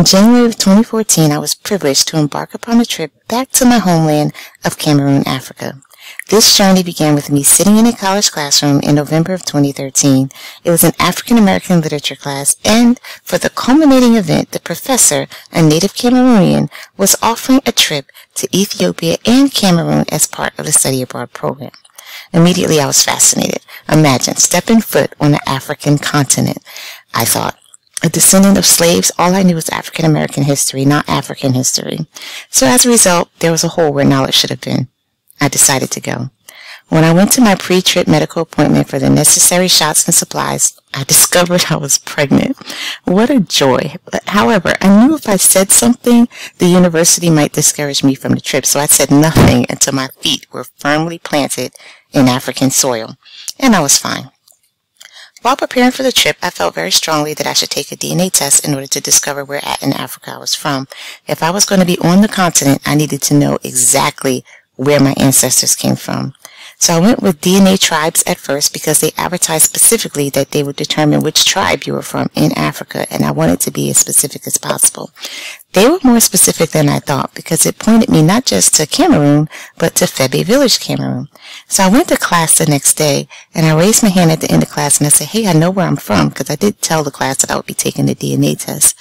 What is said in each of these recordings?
In January of 2014, I was privileged to embark upon a trip back to my homeland of Cameroon, Africa. This journey began with me sitting in a college classroom in November of 2013. It was an African American literature class, and for the culminating event, the professor, a native Cameroonian, was offering a trip to Ethiopia and Cameroon as part of the study abroad program. Immediately I was fascinated. Imagine stepping foot on the African continent. I thought, a descendant of slaves, all I knew was African American history, not African history. So as a result, there was a hole where knowledge should have been. I decided to go. When I went to my pre-trip medical appointment for the necessary shots and supplies, I discovered I was pregnant. What a joy. However, I knew if I said something, the university might discourage me from the trip, so I said nothing until my feet were firmly planted in African soil, and I was fine. While preparing for the trip, I felt very strongly that I should take a DNA test in order to discover where at in Africa I was from. If I was going to be on the continent, I needed to know exactly where my ancestors came from. So I went with DNA tribes at first because they advertised specifically that they would determine which tribe you were from in Africa, and I wanted to be as specific as possible. They were more specific than I thought because it pointed me not just to Cameroon, but to Febe Village, Cameroon. So I went to class the next day, and I raised my hand at the end of class and I said, hey, I know where I'm from because I did tell the class that I would be taking the DNA test.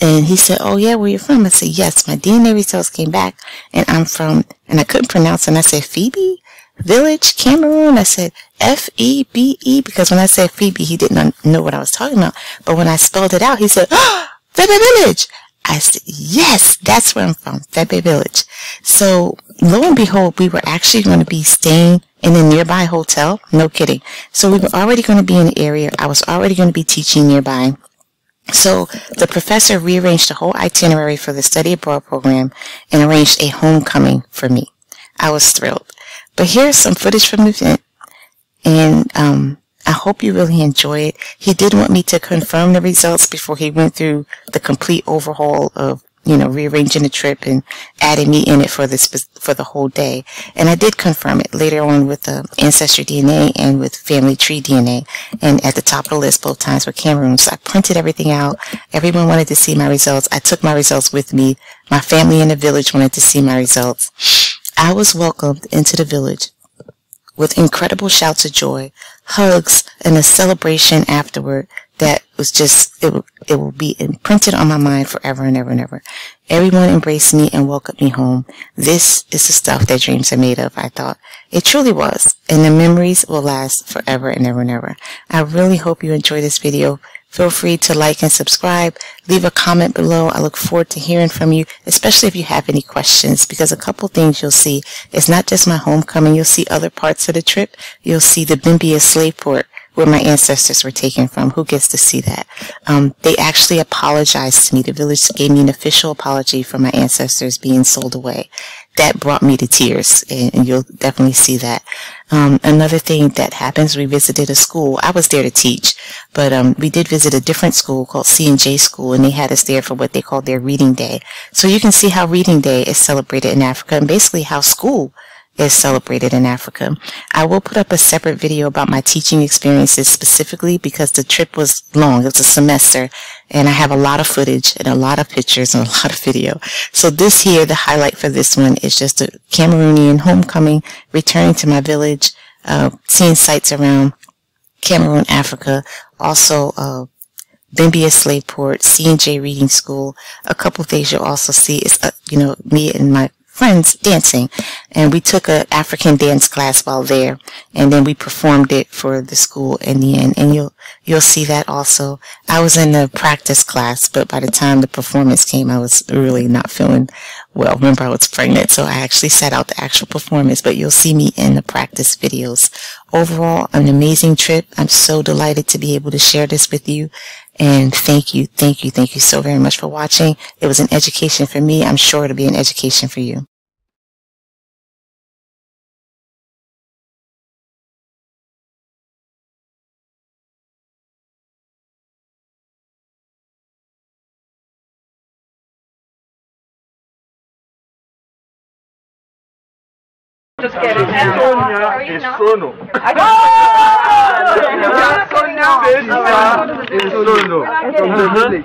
And he said, oh yeah, where you from? I said, yes, my DNA results came back and I'm from, and I couldn't pronounce it. And I said, Phoebe Village, Cameroon. I said F-E-B-E because when I said Phoebe, he didn't know what I was talking about. But when I spelled it out, he said, ah, oh, Febe Village. I said, yes, that's where I'm from, Febe Village. So lo and behold, we were actually going to be staying in a nearby hotel. No kidding. So we were already going to be in the area. I was already going to be teaching nearby. So the professor rearranged the whole itinerary for the study abroad program and arranged a homecoming for me. I was thrilled. But here's some footage from the event, and um, I hope you really enjoy it. He did want me to confirm the results before he went through the complete overhaul of you know, rearranging the trip and adding me in it for this for the whole day. And I did confirm it later on with the Ancestry DNA and with Family Tree DNA. And at the top of the list both times were Cameroon. So I printed everything out. Everyone wanted to see my results. I took my results with me. My family in the village wanted to see my results. I was welcomed into the village with incredible shouts of joy, hugs, and a celebration afterward that was just, it, it will be imprinted on my mind forever and ever and ever. Everyone embraced me and welcomed me home. This is the stuff that dreams are made of, I thought. It truly was, and the memories will last forever and ever and ever. I really hope you enjoy this video. Feel free to like and subscribe. Leave a comment below. I look forward to hearing from you, especially if you have any questions, because a couple things you'll see. It's not just my homecoming. You'll see other parts of the trip. You'll see the Bimbia slave port where my ancestors were taken from. Who gets to see that? Um, they actually apologized to me. The village gave me an official apology for my ancestors being sold away. That brought me to tears, and, and you'll definitely see that. Um, another thing that happens, we visited a school. I was there to teach, but um, we did visit a different school called C&J School, and they had us there for what they called their Reading Day. So you can see how Reading Day is celebrated in Africa, and basically how school is celebrated in Africa. I will put up a separate video about my teaching experiences specifically because the trip was long. It was a semester and I have a lot of footage and a lot of pictures and a lot of video. So this here, the highlight for this one is just a Cameroonian homecoming, returning to my village, uh, seeing sights around Cameroon, Africa, also, uh, Bimbia Slave Port, C&J Reading School. A couple things you'll also see is, uh, you know, me and my friends dancing. And we took an African dance class while there and then we performed it for the school in the end. And you'll you'll see that also. I was in the practice class but by the time the performance came I was really not feeling well. Remember I was pregnant so I actually set out the actual performance but you'll see me in the practice videos. Overall an amazing trip. I'm so delighted to be able to share this with you. And thank you, thank you, thank you so very much for watching. It was an education for me. I'm sure it'll be an education for you. The village.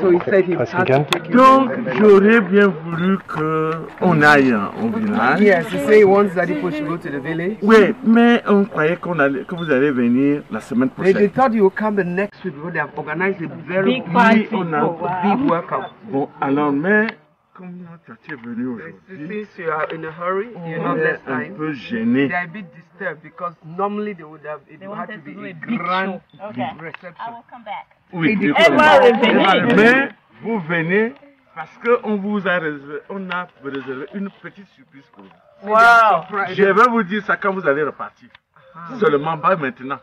So he said he has to take you. Donc, j'aurais bien voulu qu'on aille au village. Yes, he said he wants that people should go to the village. Oui, mais on croyait qu'on allait, que vous allez venir la semaine They, they prochaine. thought you would come the next week because they have organized a very Big a big welcome. Bon, alors, mais comme tu es venu aujourd'hui, Since you are in a hurry, less un time. peu gêné. They are a bit disturbed because normally they would have it They would have to to be do a a grand show. Okay. reception. I will come back. Oui, Et venu. mais vous venez parce qu'on vous a réservé, on a réservé une petite surprise pour vous. Wow. Je vais vous dire ça quand vous allez repartir. Seulement pas maintenant.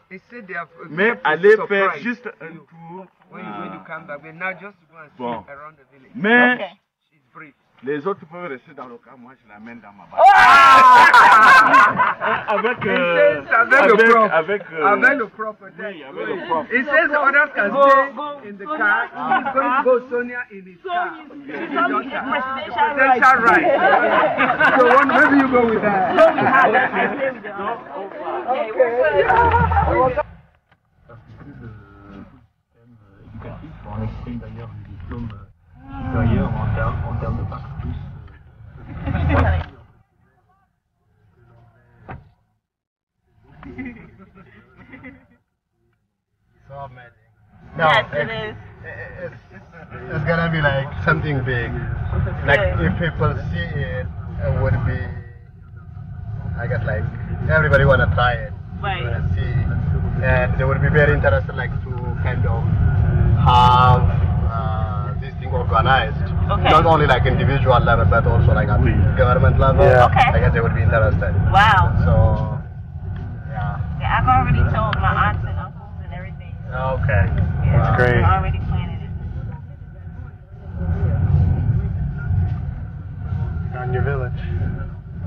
Mais allez faire juste un you tour. when you're going to come back. But now just to go and see Bon. around the village. Mais Okay. Les autres peuvent rester dans le cas. Moi, je l'amène dans ma Oh! barque. avec, euh, It says avec le prof. avec, euh, Avec le oui, avec says the others can Go- stay go in the Sonia. car. He's going to go Sonia in his car. Presidential right. so one, maybe you go with that. Okay, we're good. On exprime d'ailleurs le diplôme supérieur en termes, en termes de bac plus. So amazing. No, Yes, it it- is. it's, it's gonna be like something big. Like if people see it, it would be. I guess like everybody wanna try it, Right. wanna see, and they would be very interested like to kind of have uh, this thing organized. Okay. Not only like individual level, but also like at mm. government level. Yeah. Okay. I guess they would be interested. Wow. So, yeah. Yeah, I've already told my aunts and uncles and everything. Okay. Yeah, Wow. great. I already planning it. On your village.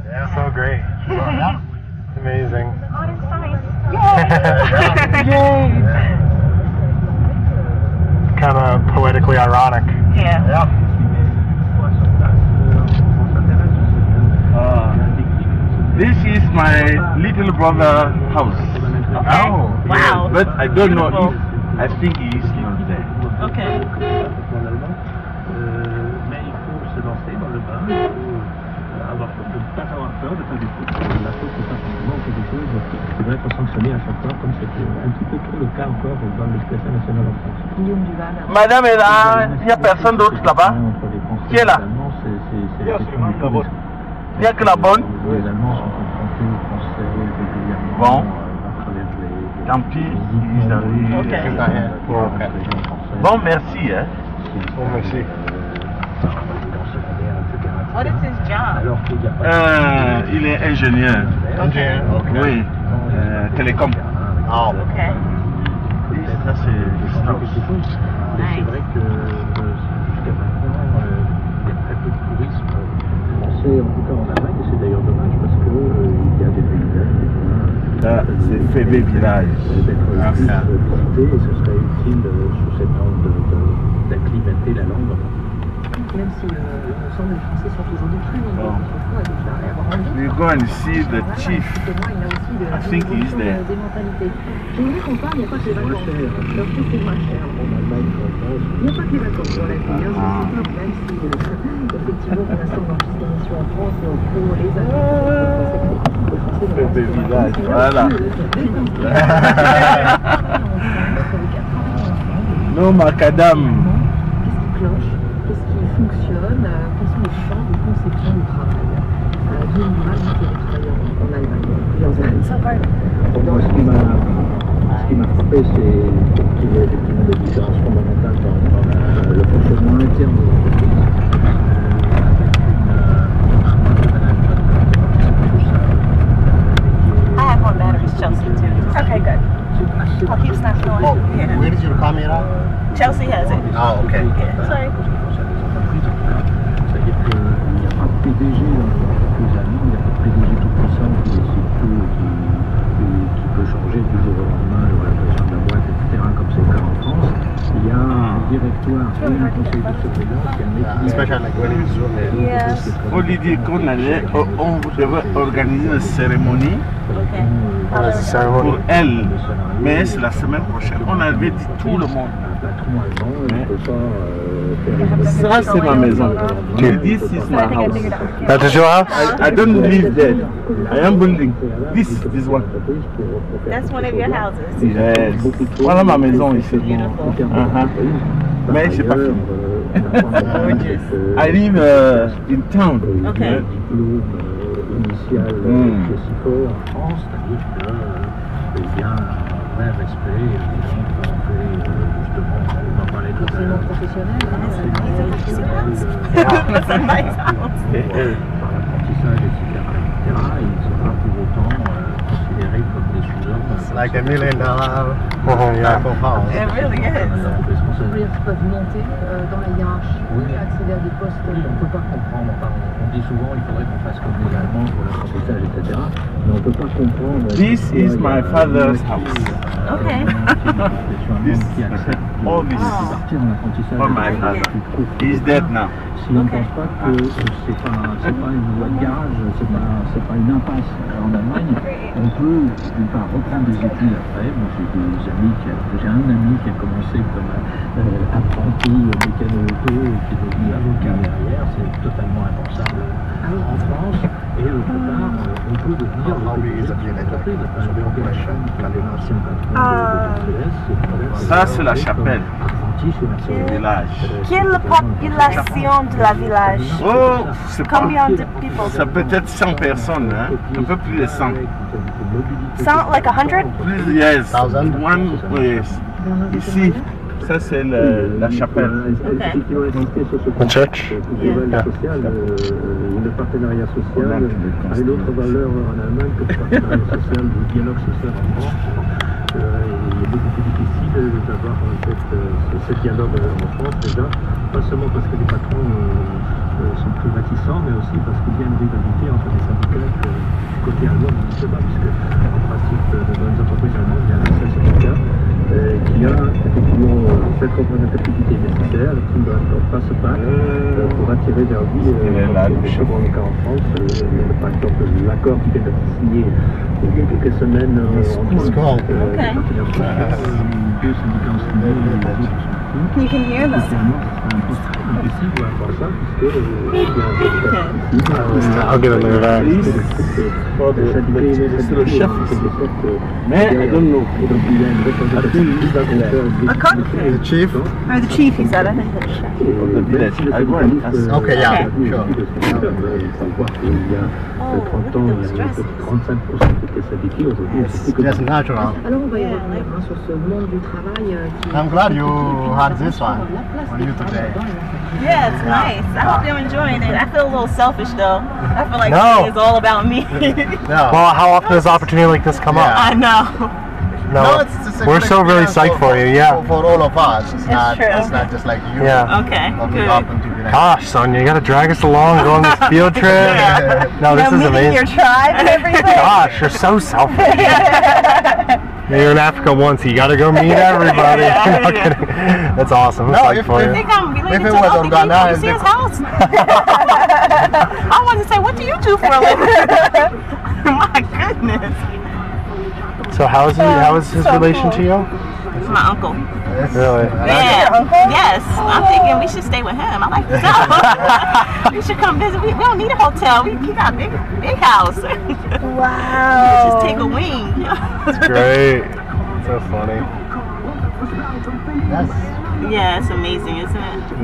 Yeah. So great. yeah. Amazing. Oh, that's fine. Kind of poetically ironic. Yeah. Yeah. This is my little brother house. Okay. Wow. But I don't know if, I think he is not there. Okay. Normalement. Mais il faut se lancer dans le bain, il faut avoir, de ne pas avoir peur de faire du foot. La faute, c'est pas forcément quelque chose qui doit être sanctionné à chaque fois, comme c'était un petit peu trop le cas encore dans l'éducation nationale en France. Madame est là, il n'y a personne d'autre là-bas. Qui est là c'est- Bien que la bonne Bon. Tant pis, ils arrivent. Bon, merci. Hein. Bon, merci. What is his job? Euh, il est ingénieur. Oui, euh, télécom. Ah, ça, en tout cas en Allemagne, et c'est d'ailleurs dommage parce que euh, il y a des des coins, Ça, c'est Fébé Village. euh, d'être plus euh, et ce serait utile euh, sous cet angle d'acclimater la langue. Même si l'ensemble des Français sont see the chief. I think he's there. Macadam. Frappé, c'est qu'il y a effectivement des différences fondamentales dans, dans la- le fonctionnement interne de l'entreprise. Euh, avec une, euh, un mode de management plus simple, I have one batteries, Chelsea, too. Okay, good. assez I'll keep snapping on Oh, it. Yeah. where is your camera? Chelsea has it. Ah, okay. Yeah, sorry. Especially like when you zoom in. Yeah. Faut lui dire qu'on allait, on on devait organiser une cérémonie Okay. What is the ceremony? pour elle. Mais c'est la semaine prochaine. On avait dit tout le monde. Un Ça, c'est ma maison. Je this is my house. That is your house? I, I don't live there. I am building. This, this one. That's one of your houses. Yes. Voilà ma maison ici. Uh-huh. Mais j'ai pas fini. I live uh, in town. Okay. diplôme initial Mm. L'heure, professionnel. par l'apprentissage, etc., etc., et ils ne sont pas pour autant euh, considérés comme des sous-hommes. It's like a million dollar Uh-huh. It really is. Peuvent monter euh, dans la hiérarchie, accéder à des postes. On ne peut pas comprendre. On dit souvent qu'il faudrait qu'on fasse comme les Allemands pour l'apprentissage, etc. Mais on ne peut pas comprendre. This is my father's house. Okay. This, qui accepte all this for my father. He's dead now. Si on ne pense pas que c'est pas, pas une voie de garage, c'est pas, pas une impasse en Allemagne, on peut d'une part reprendre des études après. Moi j'ai des amis qui j'ai un ami qui a commencé comme euh, apprenti mécano et qui est devenu avocat derrière, c'est totalement impensable toujours en France et au départ, on peut devenir ah, le ah. Ça, c'est la chapelle. du village. Quelle population de la village Oh, c'est Combien de people? C'est peut-être 100 personnes, hein? un peu plus de 100. 100, like 100 Plus, yes. One, yes. Ici, ça c'est la chapelle. The church? Le social, euh, le partenariat social a une autre valeur en Allemagne que le partenariat social, le dialogue social en France. Euh, il est beaucoup plus difficile euh, d'avoir euh, cette, euh, ce, dialogue euh, en France déjà, pas seulement parce que les patrons euh, euh, sont plus réticents, mais aussi parce qu'il y a une rivalité entre les syndicats que du côté allemand pas, puisque en principe euh, dans les entreprises allemandes, il y a un seul syndicat euh, il y a effectivement euh, cette représentativité nécessaire qui ne doit pas se pour attirer vers lui euh, les chevaux en France. par exemple, l'accord qui vient d'être signé il y a quelques semaines entre les You. I'll get in there back. For the- C'est le chef ici. Mais I don't know. Et donc il y a une représentativité qui va faire une The chief? Or the chief, he said. I think the chef. Of the village. I go and ask. Okay, yeah, Oui, sure. savoir qu'il y a 30 ans, il y avait peut-être 35% qui étaient syndiqués, aujourd'hui, It's c'est plus que just natural. Alors on va y revenir hein, sur ce monde du travail qui I'm glad you had this one for you today. Yeah, it's nice. I hope you're enjoying it. I feel a little selfish though. I feel like No. it's all about me. No. Well, how often does opportunity like this come Yeah. I know. No, No, it's, it's a we're good so really psyched for you. Yeah. For, for all of us. It's, not. true. It's not just like you. Yeah. Okay. Good. to. Gosh, Sonya, you gotta drag us along, go on this field trip. No, this you is know, meeting your tribe and everything. Gosh, you're so selfish. You're in Africa once, you gotta go meet everybody. No kidding. That's awesome. No, psyched if- for I you. think I'm If it to was wealthy people. You organized, see his house? I wanted to say, what do you do for a living? My goodness. So how is he? How is his So relation cool. to you? He's my uncle. Really? Yeah. Yes. I'm thinking we should stay with him. I like this house. we should come visit. We, we don't need a hotel. We, we got a big, big house. wow. Just take a wing. It's great. So funny. That's yeah, it's amazing, isn't it?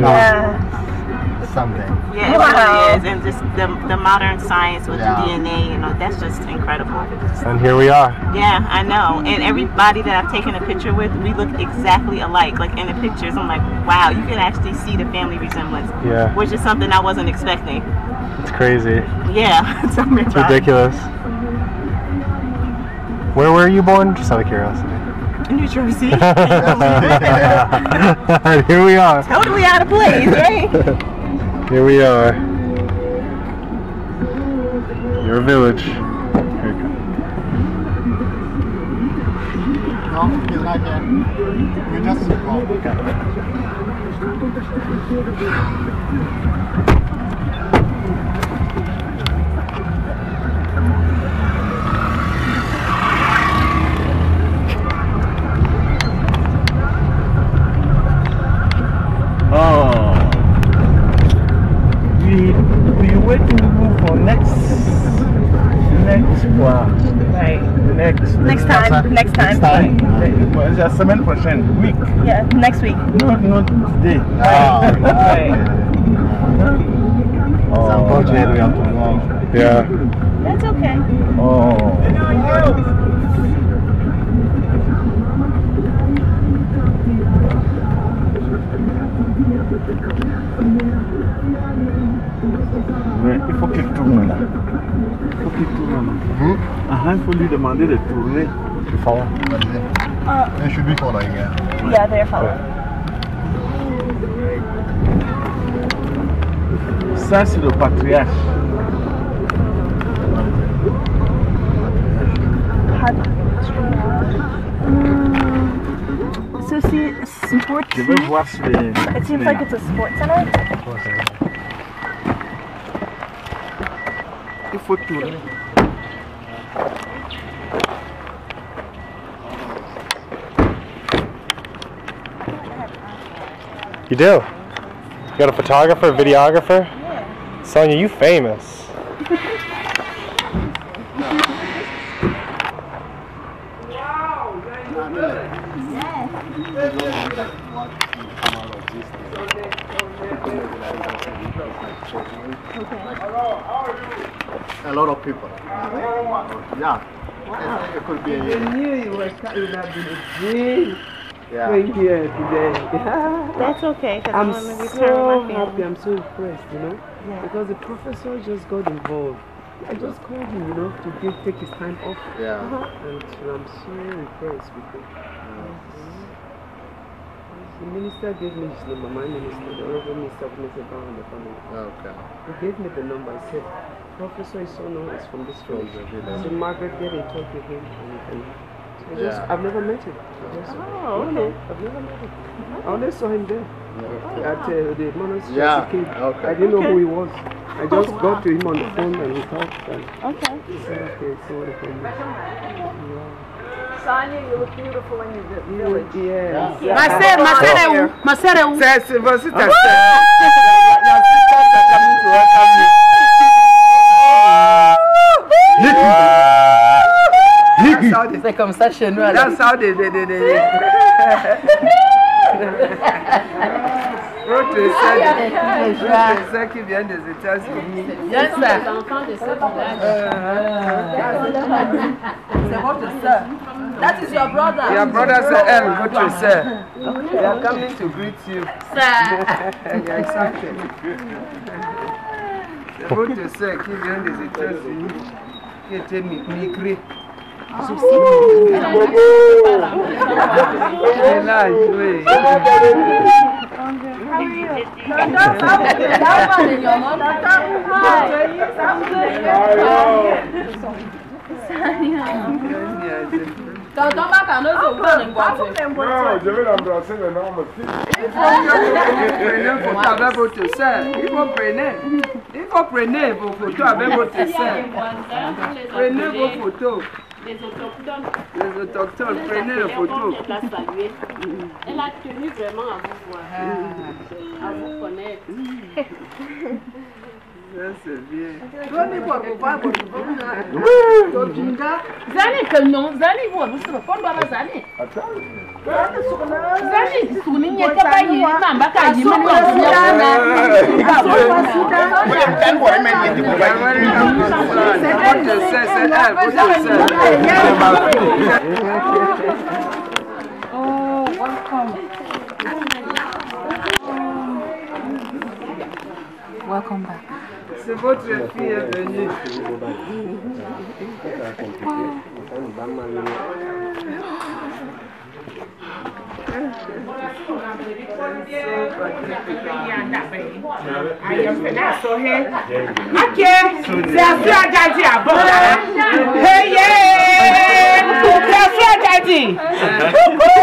Something. Yeah, it really is. And just the, the modern science with Yeah. the DNA, you know, that's just incredible. And here we are. Yeah, I know. And everybody that I've taken a picture with, we look exactly alike. Like in the pictures, I'm like, wow, you can actually see the family resemblance. Yeah. Which is something I wasn't expecting. It's crazy. Yeah, it's It's ridiculous. Where were you born? Just out of curiosity. In New Jersey. Here we are. totally out of place, right? Here we are. Your village. Here you go. No, he's not here. We just. Oh, okay. Oh. We we waiting for next next quoi? Right. Next Next time. Next time. time. C'est la semaine prochaine. Week. Yeah, next week. No, no today. Ah, Right. It's unfortunate we have to go. Yeah. That's okay. Oh. Mais il faut qu'il tourne là. Il faut qu'il tourne là. Ah, il faut lui demander de tourner. You follow? They should be following, yeah. Yeah, they're following. Ça, c'est le patriarche. So see, sports. Je veux voir si les. It seems like it's a sports center. Il faut tourner. You do? You got a photographer, videographer? Yeah. Sonya, you famous. A lot of people. Yeah. It, it could be. knew you were you would have been a dream Yeah. being here today. That's okay, I'm I'm going to return so happy. I'm so impressed, you know, Yeah. because the professor just got involved. I just called him, you know, to give, take his time off, Yeah. and I'm so impressed with him. The minister gave me his number, my minister, the Honorable Minister of Mr. Brown and the family. Okay. He gave me the number. I said, Professor Isono is from this village. the village. So Margaret, get in touch with him. And, and so I just, Yeah. I've never met him. Just, Oh, no, no, okay. I've never met him. I only saw him there at uh, the monastery Yeah, as okay. I didn't know who he was. I just Oh, got to him on the phone and we talked. And Okay. he said, okay, so what if I Sonya, you look beautiful in your vi- knew it? Yes. Marcel, Marcel, Marcel, Say, Silver, sit and say. Your sisters are coming to welcome you. That's how they, C'est comme ça chez nous. alors. that's how they, they, they, they. L'autre essaie, l'autre qui vient des États-Unis. Yes, sir. C'est votre soeur. That is your brother. Your brother said, El, votre essaie. They are coming to greet you. yeah, exactly. C'est votre essaie qui vient des États-Unis, qui était mi- Tonton Baka knows the one in Guatemala. No, Jamil and Brazil are now my feet. If you prenez pour avec votre sœur, il faut prenez. Il faut prenez vos photos avec votre sœur. Prenez vos photos. Les autochtones, Les autochtones, prenez les photos. saluer. Elle a tenu vraiment à vous voir, à vous connaître. zani kalno zani wa musu zani zani suni ne ta. Welcome back. C'est votre fille est venue. Ok, c'est Afra Daddy à Bora. Hey, yeah! C'est Afra Daddy! Coucou!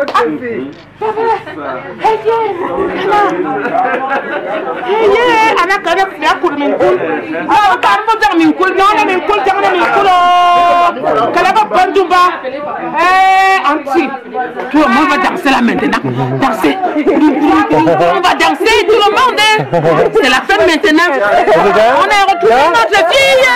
Votre fille. Heye, ana kada ya kul min kul. Ah, kan mo jang min kul, no na min kul, jang na min kul. Kala ba bandumba. Eh, anti. Tout le monde va danser là maintenant. Danser. On va danser tout le monde. hein. C'est la fête maintenant. On retrouvé notre fille.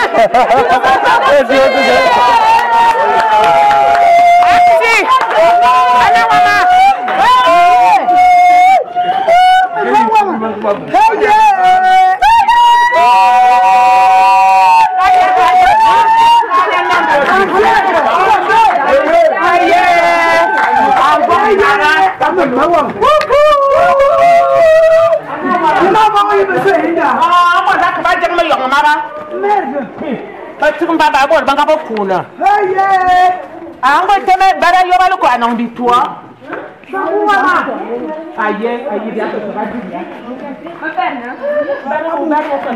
Merda! Tá tudo babado, bora, banca pra cuna. Ai, ai! Ango teme bara yo balu ko anong bitwa. Aye, aye dia ko ba di ya. Bara ko bara ko.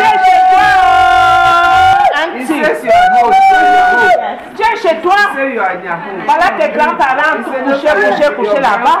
Viens chez toi. Viens chez toi. Voilà tes grands-parents couchés, couchés, couchés là-bas.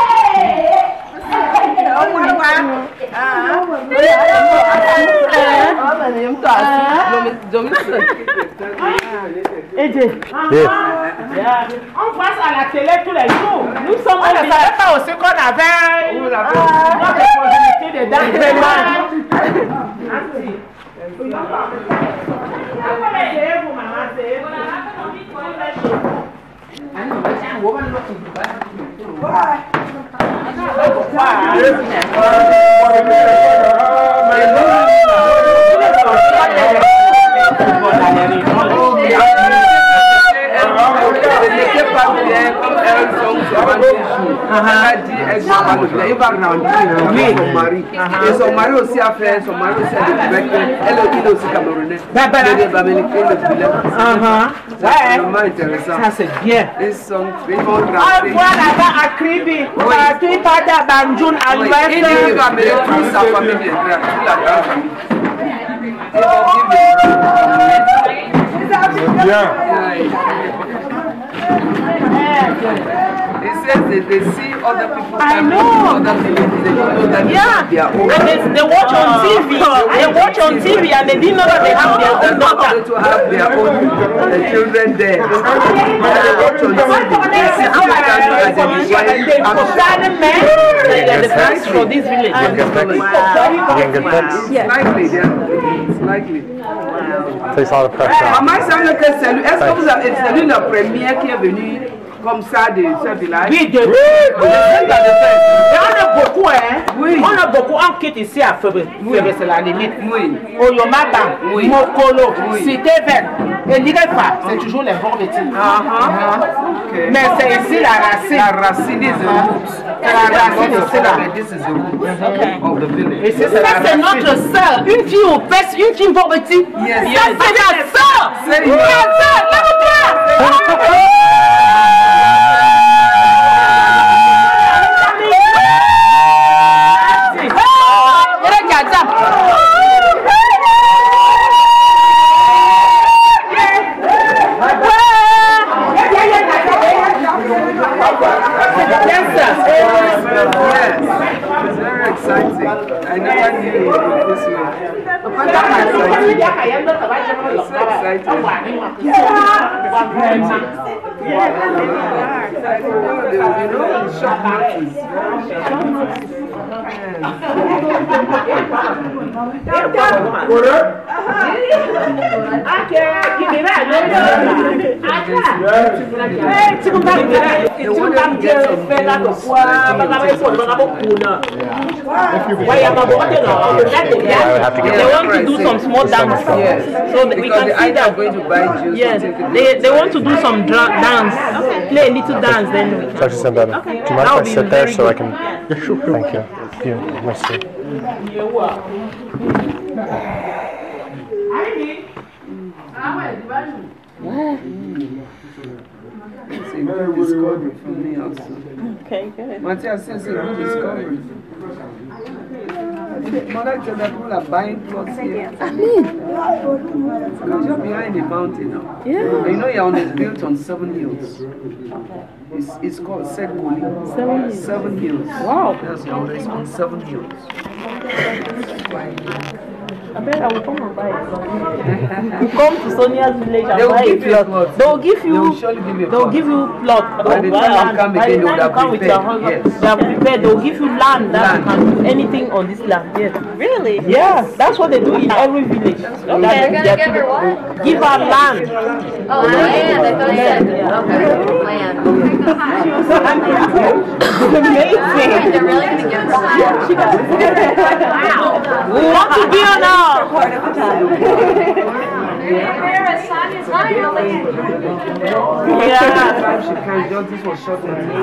ôm qua qua à mình cũng tỏa rồi rồi Eje. Yes. On passe à la télé tous les jours. Nous sommes obligés. On ne pas aussi qu'on avait. On a des possibilités dedans. Vraiment. Merci. Bye. ɛdi ɛdi ɔmari ɔdi ɛyi bari na ɔdi ɛyi sɔmari sɔmari osi afɛ sɔmari osi ɛdi bɛkɛ ɛlɛ ɛdi osi kamerun nɛ bɛbɛrɛ ɛdi bamini ɛlɛ bilɛ Voilà, va Banjoun, à It says that they see other people I know. other villages. They don't know that Yeah, they are and they, they watch on TV. They watch on TV and they didn't know that they have their own daughter. to have their own the children there. And they watch on TV. They see Africans who identify They African. Men, they are the best for this village. You can get pics. It's likely, yeah. Likely. Takes a lot of pressure off. Maman semble que c'est lui. Est-ce que vous avez c'est lui le premier qui est venu comme ça de ce village? Oui, de Oui, Et c'est on a beaucoup, hein. Oui. On a beaucoup. On quitte ici à Febe. Febe, c'est la limite. Oui. Oyomata, Oui. Mokolo, Oui. Cité Verte. Et Nigefa, c'est toujours les bons métiers. Ah, ah. Mais c'est ici la racine. La racine root. C'est la racine ici là. This is the root of the village. Et c'est ça, c'est notre sœur. Une fille au peste, une fille au petit. Yes. Ça, c'est la sœur. C'est La sœur, lève-toi. Yes. It's very exciting. I never knew it this way. It's so exciting. You know, short notice. They want to do some small dance. Yes. So we can see that. going to buy juice. Yes, and take it- they, they want to do some dra- dance, play a little dance, then we can. So I that. Do you mind would if I be sit there so I good. can? Thank you. Yeah, merci. It's a good discovery for me also. Okay, good. Matthias says it's a good discovery. Mother that people are buying plots here. Because you're behind the mountain now. Yeah. You know your own is built on seven hills. It's, it's called Sekuli. Seven hills. Seven hills. Wow. That's your own. It's on seven hills. I bet I will come and buy it. you come to Sonya's village and They will buy give a plot. plot. They will give you. They will surely give you They will give you plot. By the Oh, time you come again, they would time have you come with your prepared. husband, Yes. they are prepared. They will give you land that Land. you can do anything on this land. Yes. Really? Yeah, that's what they do in every village. Okay. They're gonna give her what? Give her land. Oh, land. I thought you said, okay, land. Amazing. They're really gonna give her land? Wow. We want to be on our part of the time. Yeah. She can just this was short notice. They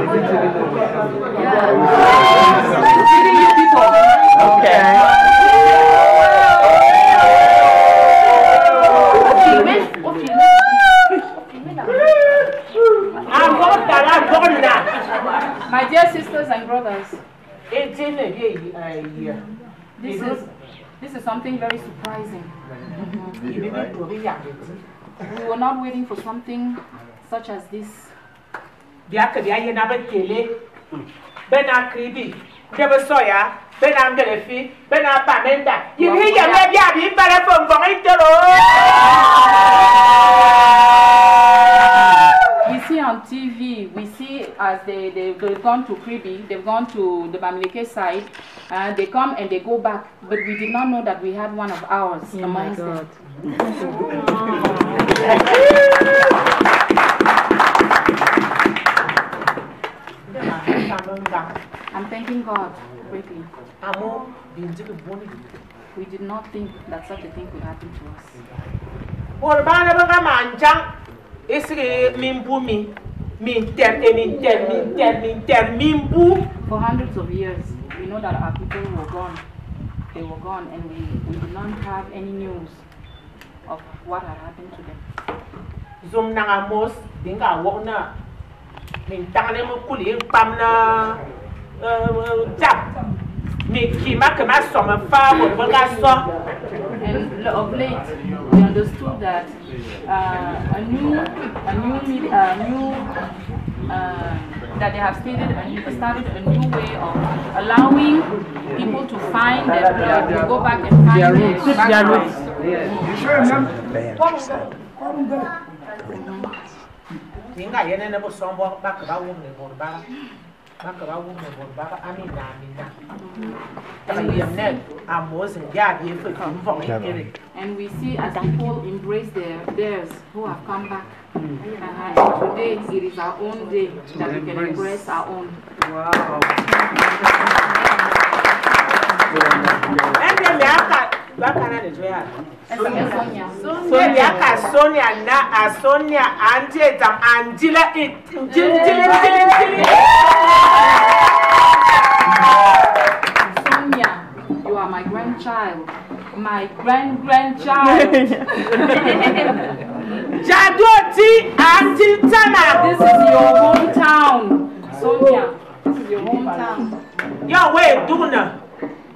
didn't even know. Okay. My dear sisters and brothers, this is this is something very surprising. We were not waiting for something such as this. biaka bia yena be tele be na kribi de be soya be ngelefi be pamenda yibi ya bia bi bare fo ngong itelo We see on TV, we see as they, they, they've gone to Kribi, they've gone to the Bamileke side, and they come and they go back. But we did not know that we had one of ours oh amongst them. I'm thanking God greatly. amo bi ndigi boni We did not think that such a thing could happen to us. Isiri mimbu mi min ter e min ter min ter min ter mimbu For hundreds of years, we know that our people were gone. They were gone, and we, we did not have any news of what had happened to them. zum nanga mos dinga wokna min tangane mo kuli pam na jab mi kima kama soma fa mo ga so And of late, we understood that uh, a new, a new, med- a new, uh, that they have stated a new, started a new way of allowing people to find their, uh, to go back and find Their their, roots. Their roots. dinga yene ne bo sombo ba ka ba wo ne bo ba ba ka ba wo ne bo ba ami na mi na ta yem ne amos ya bi fe kum vong ikere And we see as people embrace their theirs who have come back. Uh, and today it is our own day that we can embrace our own. Wow. Ende mi aka ba ka na ne jo ya Sonya. Sonya na a Sonya anje tam anjila it Sonya, you are my grandchild. My grand grandchild. Jadoti anti tana This is your hometown. Sonya, this is your hometown. Yo we duna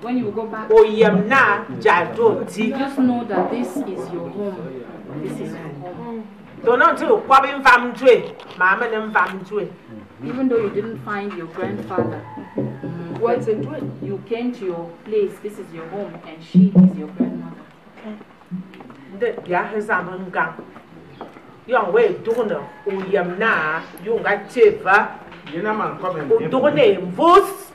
When you go back, oh, oyem na jadoti just know that this is your home. This is your home. to no ti kwa bi mfam dwe mama ne mfam dwe Even though you didn't find your grandfather, what's it doing? You came to your place. This is your home, and she is your grandmother. nde ya heza manga Yo we duna oyem na yo nga cheva o dugune mvus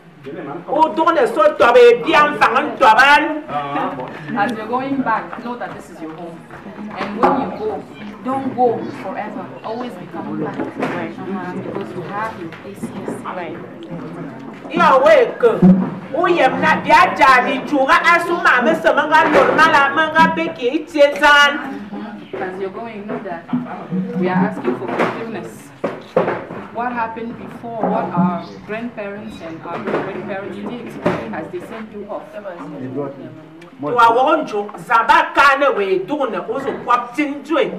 o dugune so tobe biam fangan toban As you're going back, know that this is your home. And when you go, don't go forever. Always be coming back. Uh-huh, because you have your place here. Yo we ke oyem na bia jadi chuga asuma me semanga normala manga beki ichezan As you're going, know that we are asking for forgiveness. What happened before, what our grandparents and our great-grandparents did as they sent you off. wa wonjo zaba kana we dugune uzu kwaptin dwe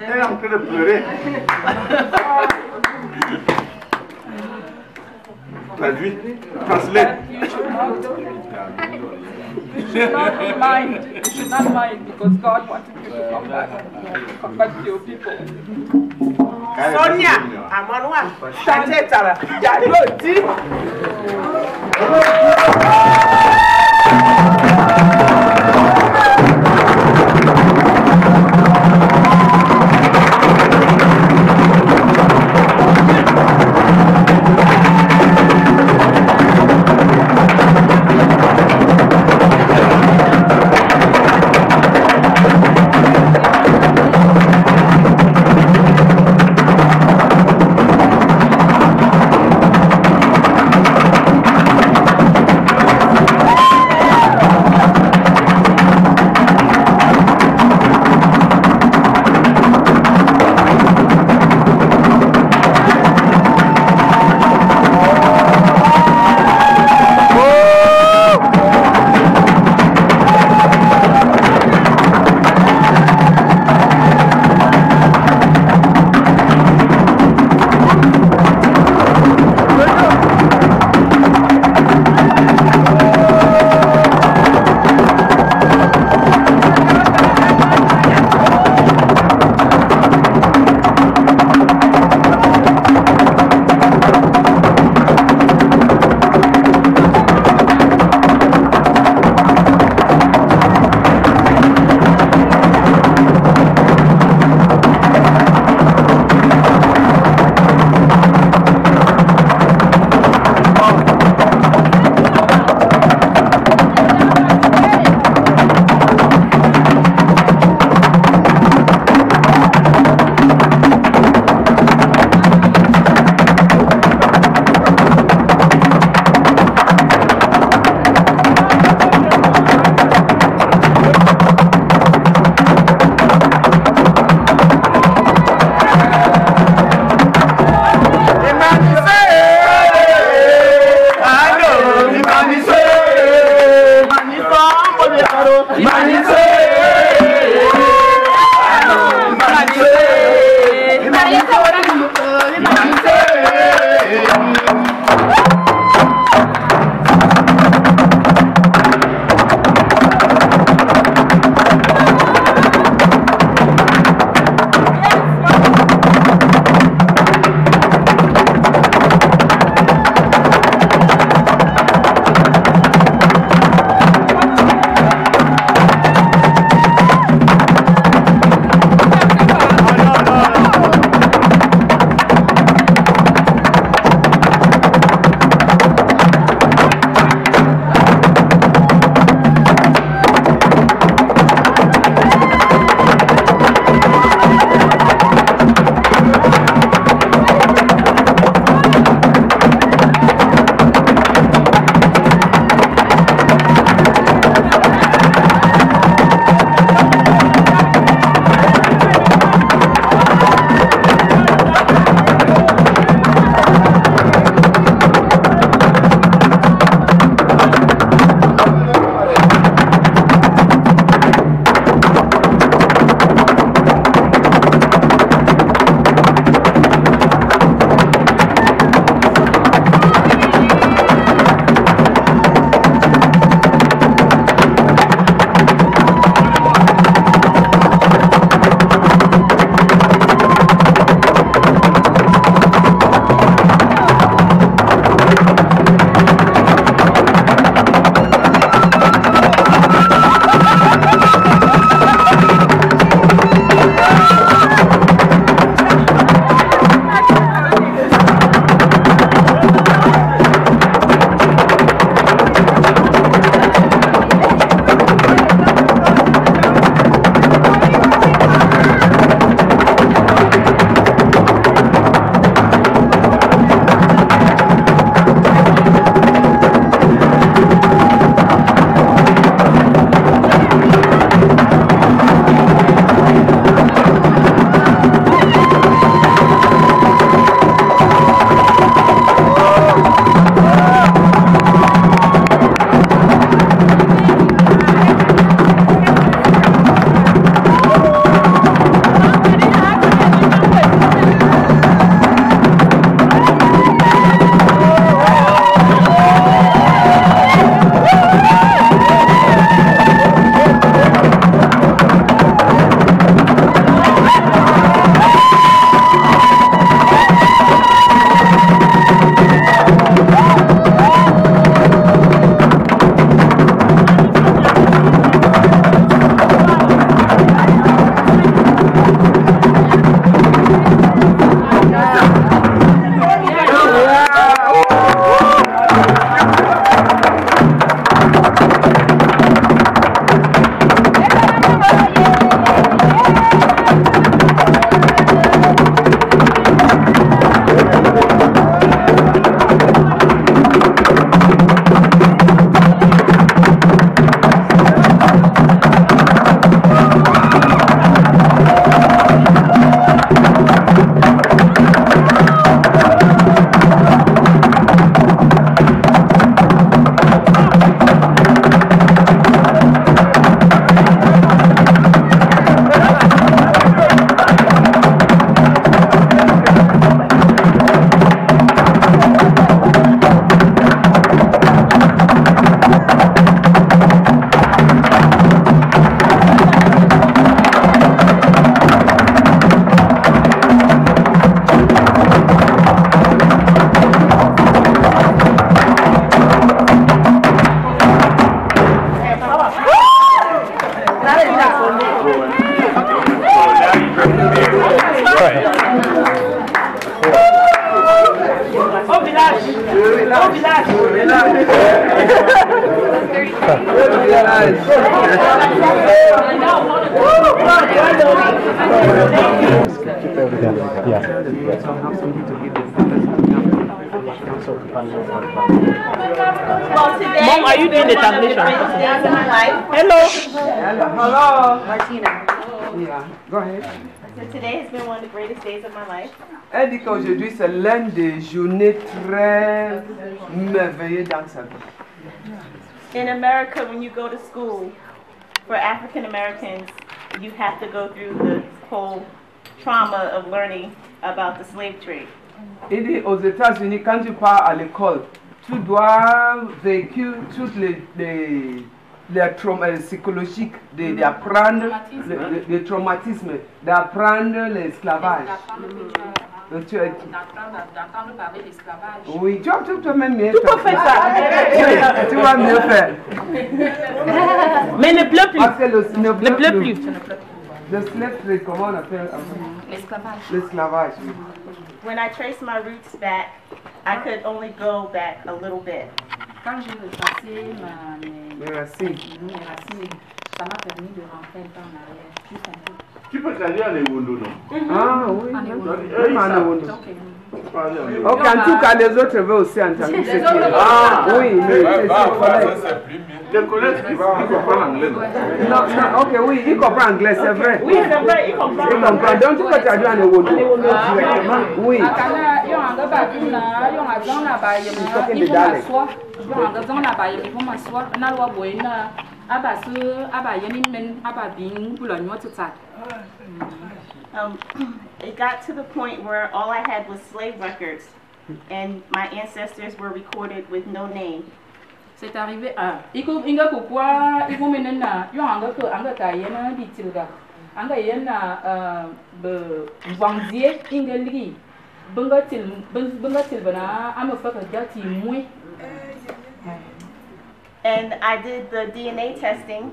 Elle est en train de pleurer. Traduit. Translate. You should not mind. You should not mind because God wanted you to come back. Come back to your people. Sonya, Amanwa, Tante Tara. Thank dit qu'aujourd'hui c'est l'une des journées très merveilleuses dans sa vie. In America, when you go to school, for African Americans, you have to go through the whole trauma of learning about the slave trade. Il dit aux États-Unis, quand tu pars à l'école, tu dois vécu toutes les, les, les traumas psychologiques, de- d'apprendre le, le- le traumatisme, d'apprendre l'esclavage. Donc, tu es- D'entendre parler d'esclavage. Oui, tu vas tu, tu vas même mieux Tu peux faire ça. Oui, tu vas mieux faire. Mais ne pleure plus. Parce que le, ne Ne pleure plus. Le slave trade, comment on appelle L'esclavage. L'esclavage. oui. When I traced my roots back, I could only go back a little bit. Quand j'ai retracé ma, mes, Les racines. mes racines, ça m'a permis de rentrer un peu en arrière, juste un peu. Tu peux aller à Lewondo, non Ah oui, même à Lewondo. Ok, en tout cas, les autres veulent aussi entendre ce qui Ah oui, bah, les collègues qui comprennent l'anglais. Non, non, ok, oui, ils comprennent l'anglais, c'est vrai. Oui, c'est vrai, ils comprennent. Ils. Donc, tu peux traduire ah, en oui. Il. Il. Ba yɛmɛ talking ifo the ma dialect. sɔ yɔŋanga zɔŋ na ba yɛmɛ ifo ma sɔ na lɔ bɔ ina aba su aba yɛni men aba nyɔ tita Um, it got to the point where all I had was slave records, and my ancestors were recorded with no name. c'est arrivé a iko inga kukua ifo mene na yɔŋanga ke anga ka yɛna di tilga anga yɛna be wangzie inga ligi benga til benga til bana ame fɛ ka dati mui And I did the DNA testing,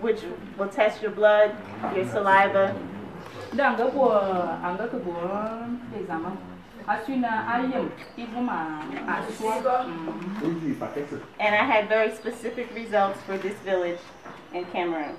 which will test your blood, your saliva, and I had very specific results for this village in Cameroon.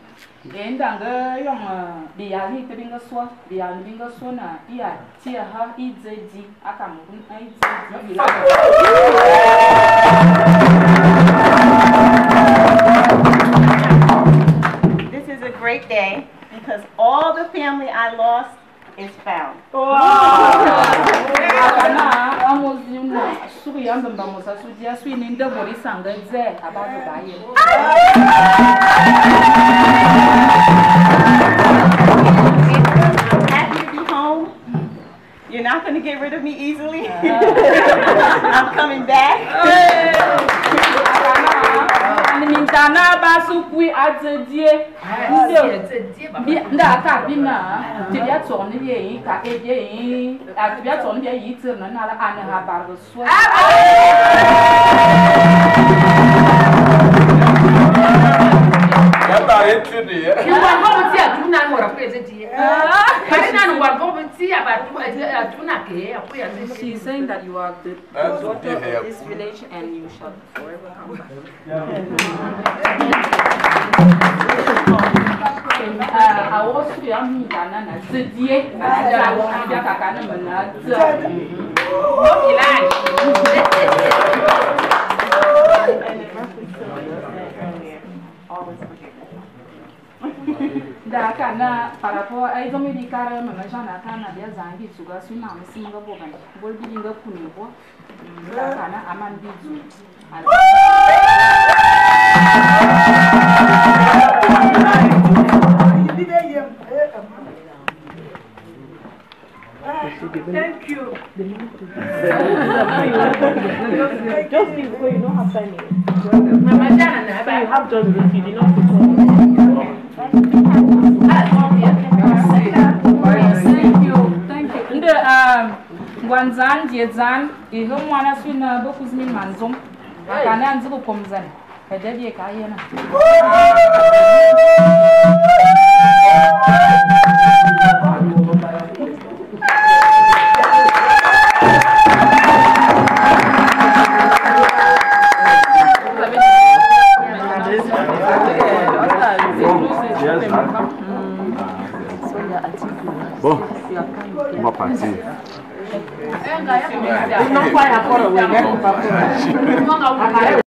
Great day because all the family I lost is found. akana amo zina su ya mbamba mo sa su dia su ni nda bori sanga ze abazo I'm happy to be home. You're not going to get rid of me easily. Uh-huh. I'm coming back. Mintana basukwi atedie. Ndio. Nda ka bina. Tibia tsone ye yi ka ke ye yi. A tibia tsone ye yi tsena na la ana ha ba go swa. Yata yetu ni. Yuma ko mtia duna ngora kweze ti. Fún ẹ̀sẹ̀ tiẹ̀. Kàdé náà wà gbọ́dọ̀ tí àdúrà náà kẹ́ ẹ̀ fún ẹ̀sẹ̀ tiẹ̀. She's eh, eh, saying that you are the daughter what they have. of this village and you shall forever come back. Ah, a wasu ya mi dana na zidie a da wa ya kaka na mana za da kana para po ai zo mi di kara mama jana kana dia zangi suga su na mi singa bo ban bol bi dinga kuni bo da kana aman bi zu Thank you. Just before you don't have time. Mama Jana, So you have just this, you did not nde ngwanzan diedzan ihe mwana swina bokuzmin manzom akane anzi kukomzan ededie kayena Thank you. bom? Uma patinha. Não vai agora, o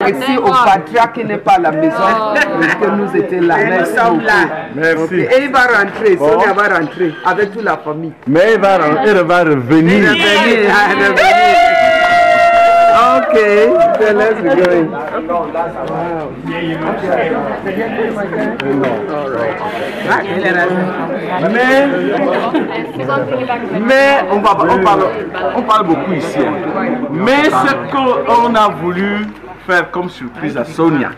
pas. Ici au patriarche qui n'est pas à la maison, que nous étions là. Merci beaucoup. Merci. Et il va rentrer, Sonia va rentrer avec toute la famille. Mais il va, ren- elle va revenir. Revenir, ah, revenir. So let's be going. Mais, mais on, va, on, parle, on parle beaucoup ici. hein. Mais ce qu'on a voulu faire comme surprise à Sonya,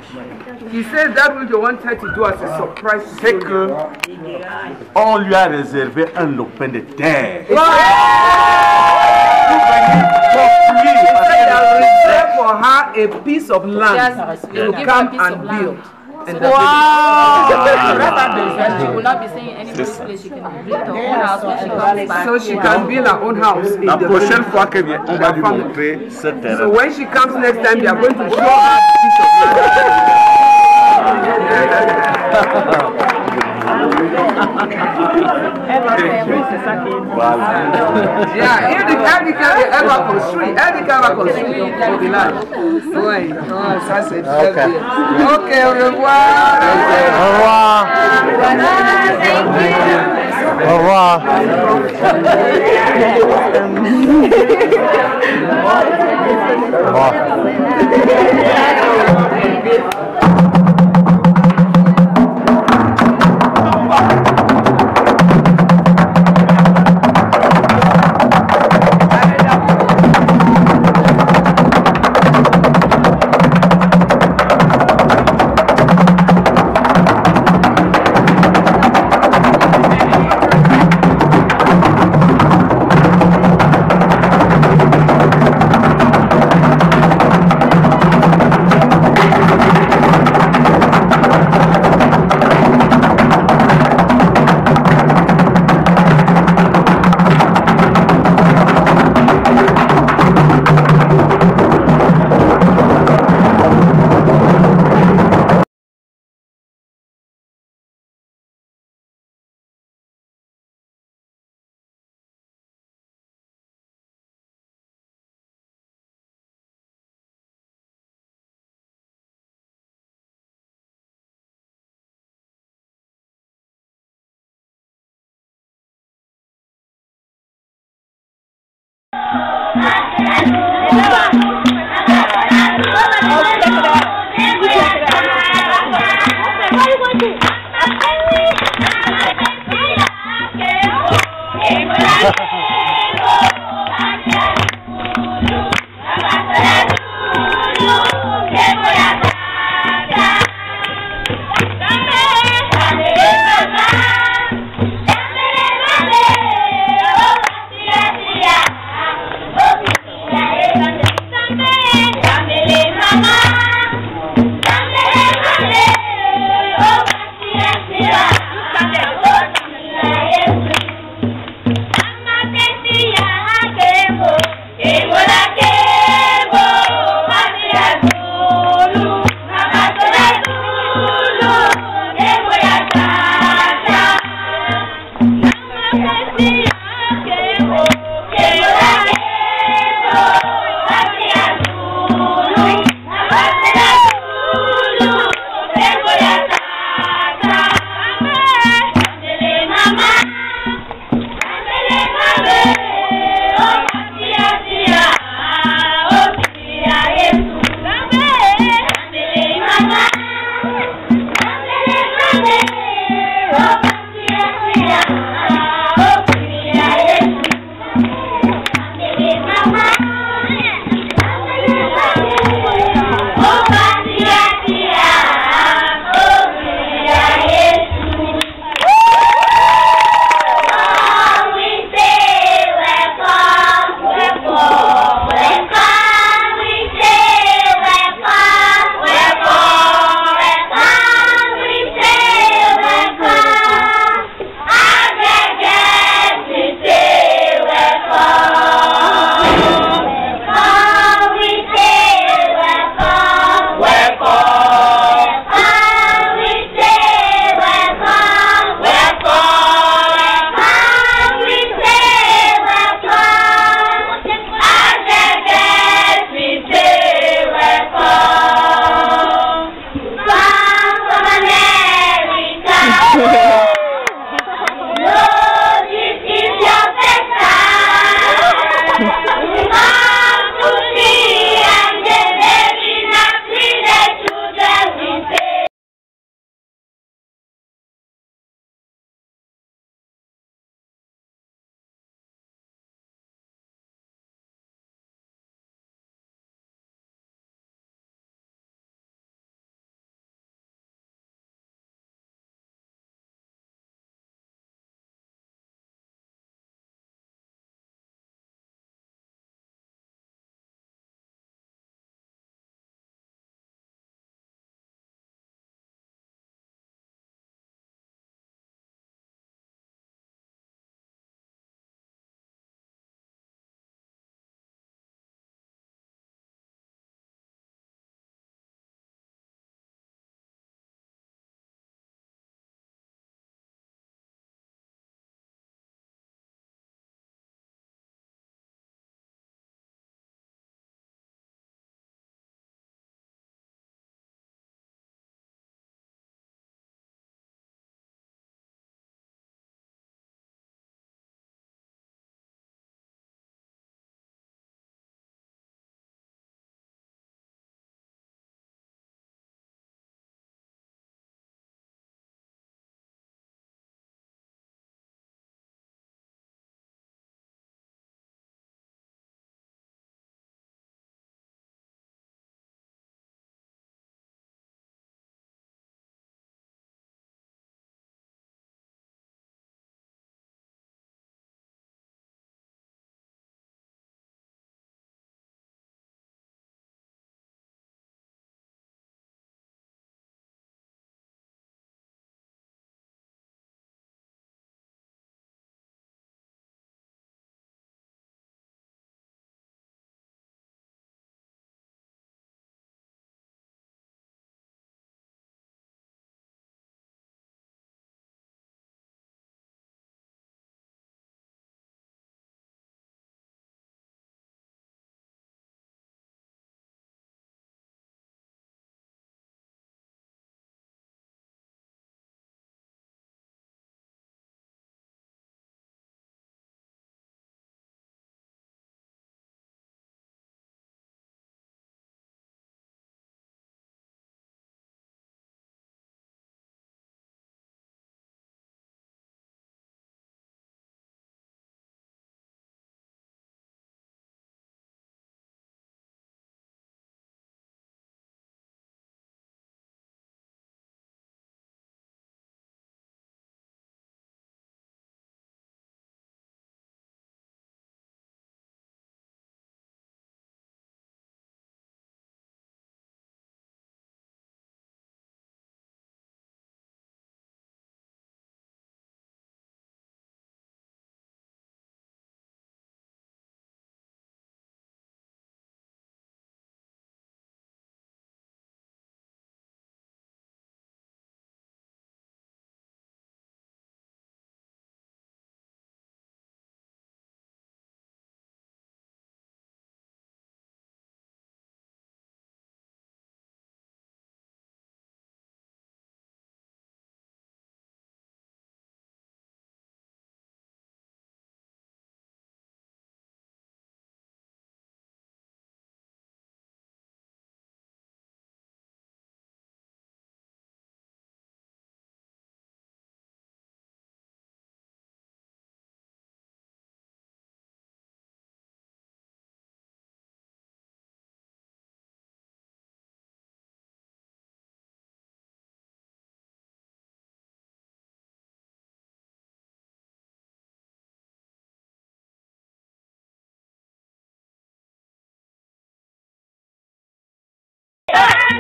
He said that what you wanted to do as a surprise. c'est que on lui a réservé un lopin de terre. He said I reserved for her a piece of land Yes, to you give her a come piece of and land. build. And She will not be staying in any place. She can build her own house when she comes back. So she can build her own house. La prochaine fois qu'elle vient, on va lui montrer ce So when she comes next time, they are going to show her the piece of land. Yeah, elle dit qu'elle va construire, elle dit qu'elle va construire au. Ok, au revoir. Au revoir. Au revoir. Au revoir. Mama,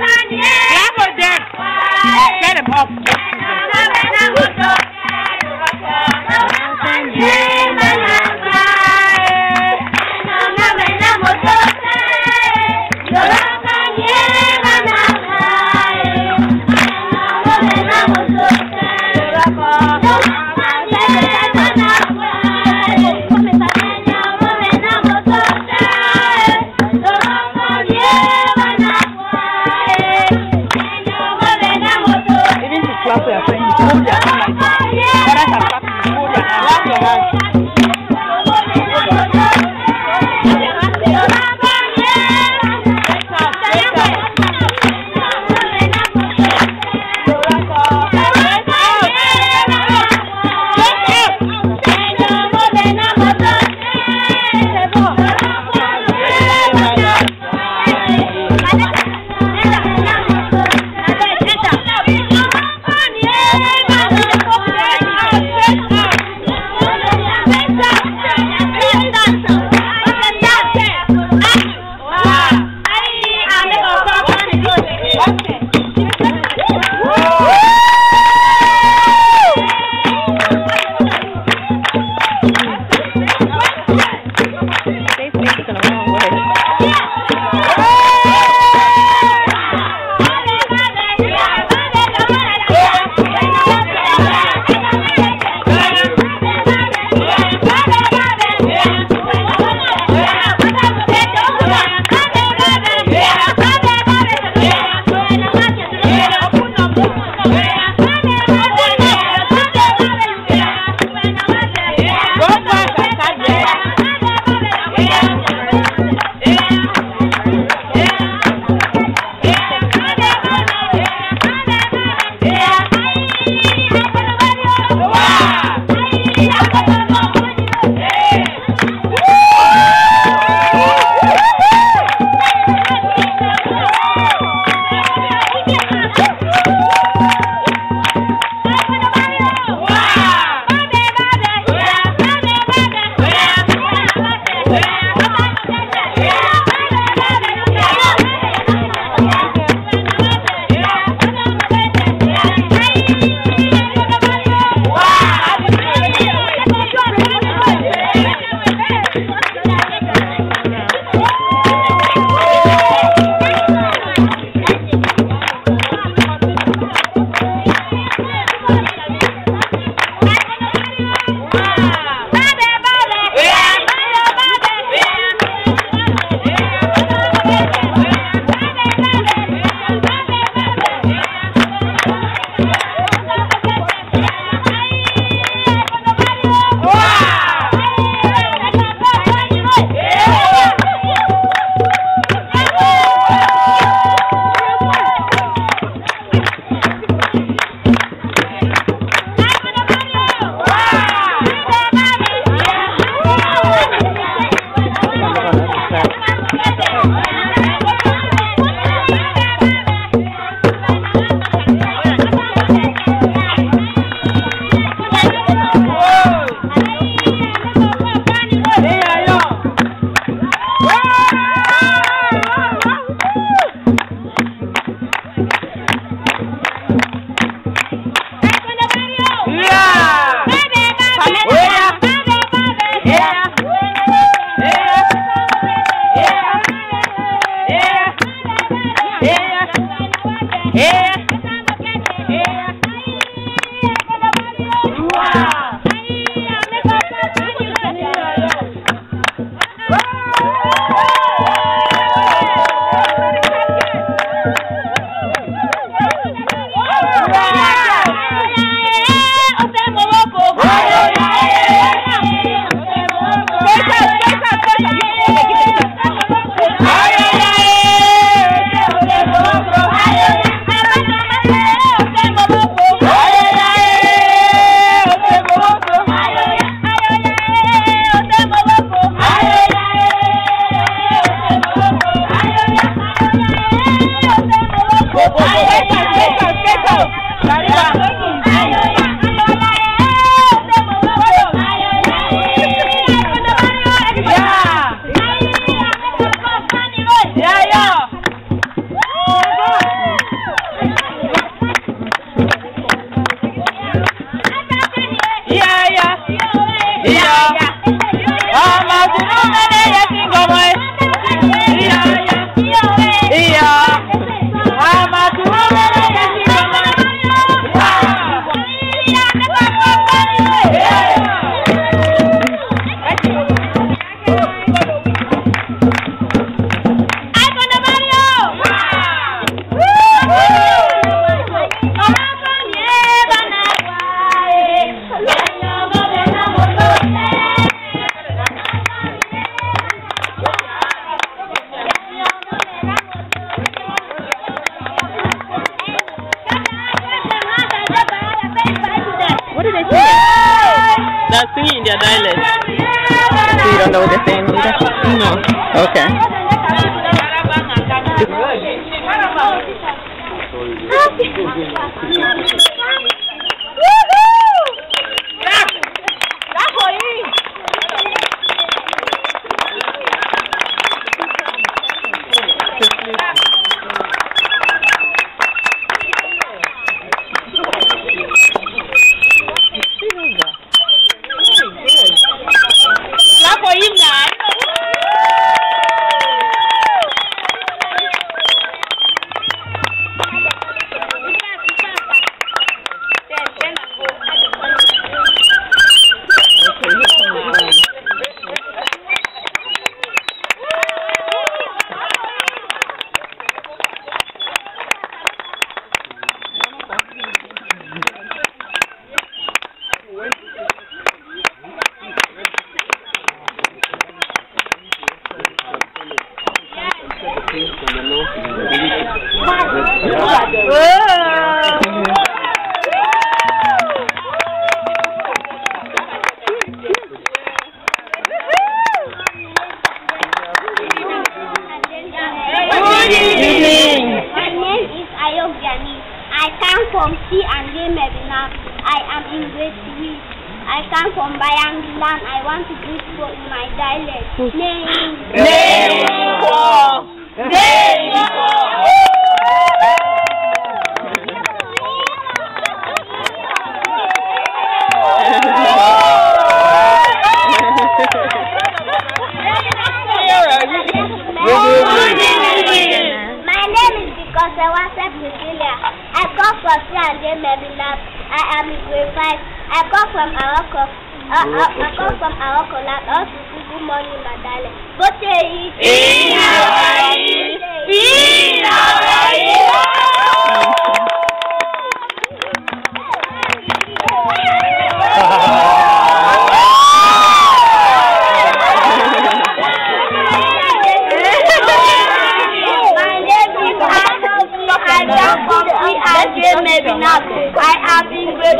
Clap for them. Get them. Up.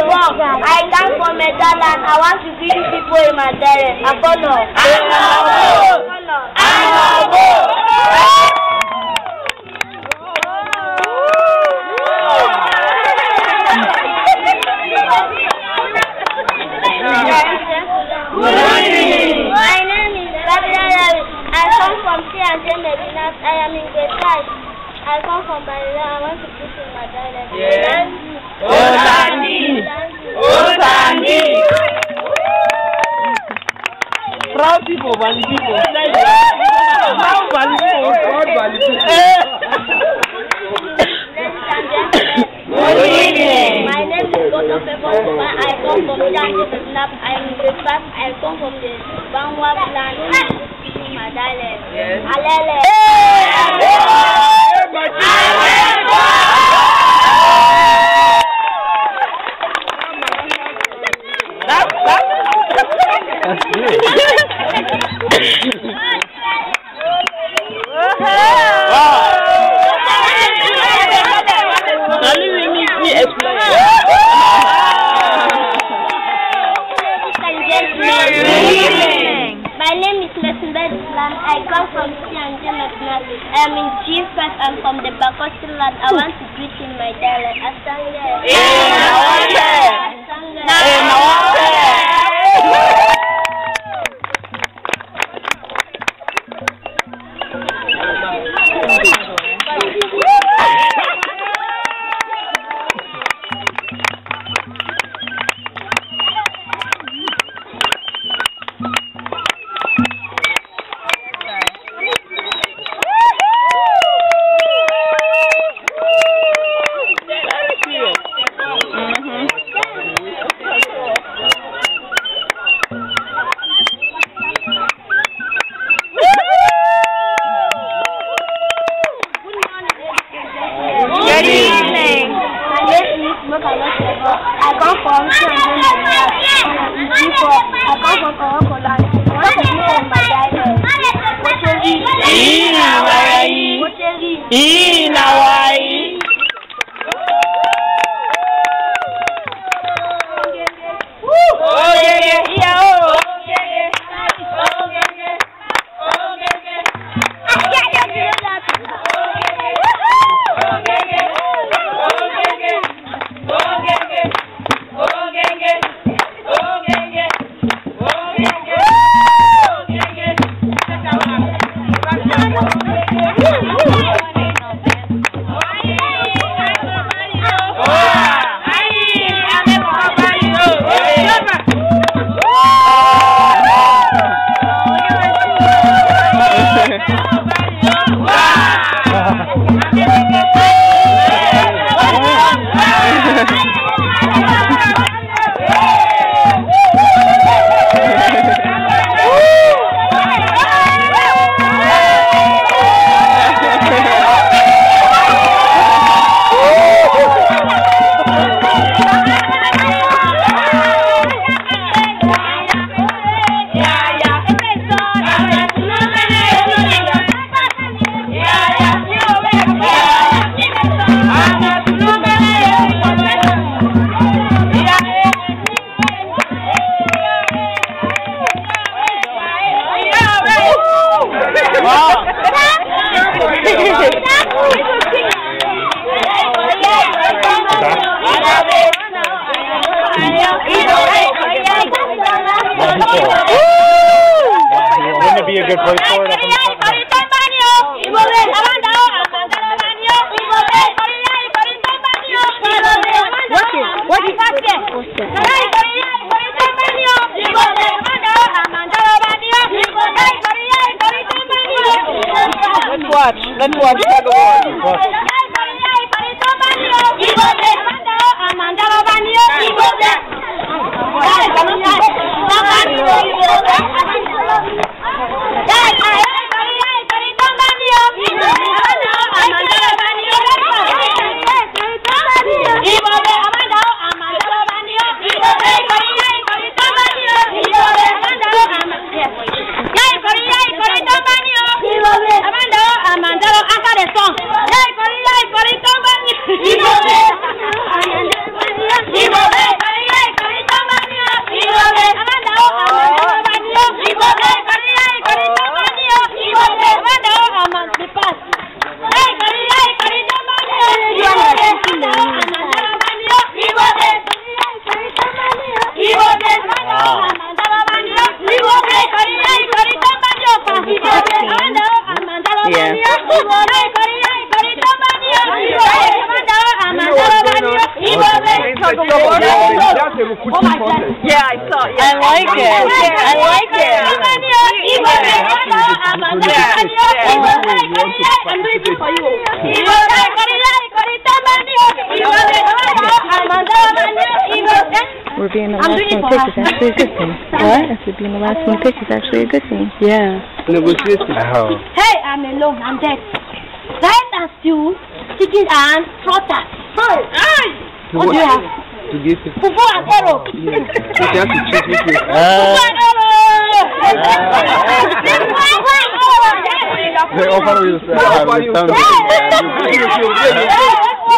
One. I come from Medaland. I want to greet people in my dialect. Apollo. Apollo. My name is Babila Ravi. I come from C&J Medina. I am in grade five. I come from Manila. I want to greet in my dialect. Yes. Otandi. Otandi. Proud people, Bali people. Proud Bali people. Proud Bali Good evening. My name is Goto Febo. I come from Janji Snap. I am in grade five. I come from the Bangwa clan. Speaking my dialect. Yes. Alele. My cool. a good thing. Yeah. Negotiation. Oh. Hey, I'm alone. I'm dead. Rice and stew, chicken and trotter. Hey! What do you have? To give it. Fufu and arrow. So you have to choose which way. Fufu and They offer you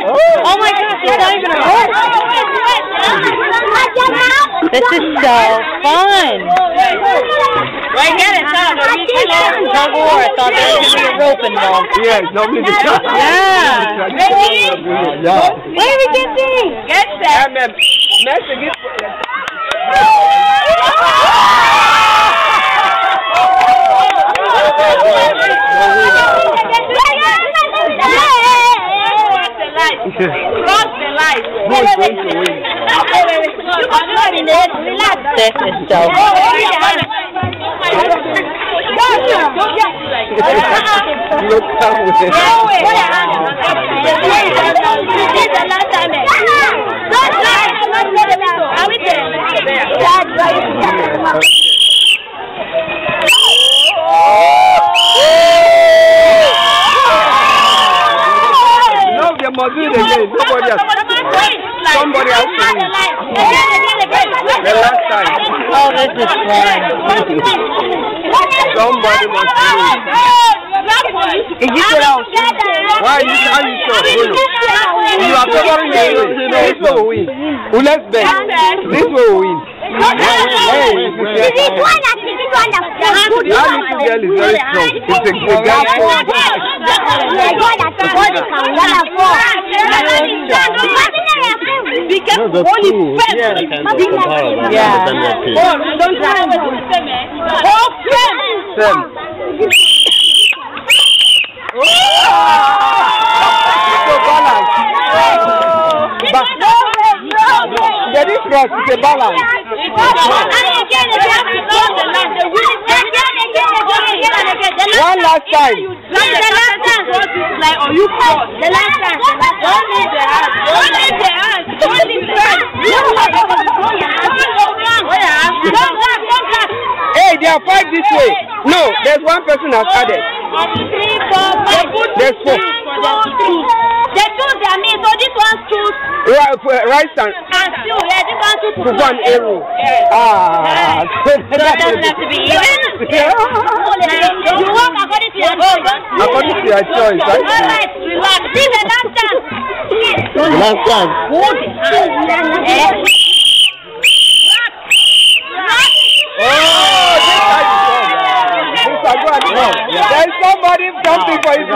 Oh my gosh, it's not even a hurt. This is so fun. Right, get it, son. Tug of war. I thought there was going to be a rope involved. Yeah, it's normally the shot. Yeah. Yeah. Where are we getting? Get set. And then, next again. Cross the line. Who is going to win? This is so Look down with it. No, they must do it again. Nobody has. Somebody win. The last time. Oh, this is fun. Somebody must win. Is it? Why are you, you sure? Bruno? You are favoring the win. This will win. Who let's bet? This will win. Hey, this is one that is this one that That little girl is very strong. It's a good girl. No, that's cool. Yeah, they can be comparable. Yeah. Then they're peers. Don't try to do the same, eh? Oh, Sam. So balance. Ba- There is it's a balance. One last time. Like, or you cross. The last time. Don't leave the house. Don't leave the house. Don't leave the house. Hey, they are five this way. No, there's one person has added. There's four. They choose their meat, so this one choose Right, for rice and and stew. Yeah, this one choose for one arrow. Ah, so it doesn't have to be even. You work according to your choice. According to your choice, right? Alright, relax. This is the last chance. Last time. Eh? Is somebody jumping for you.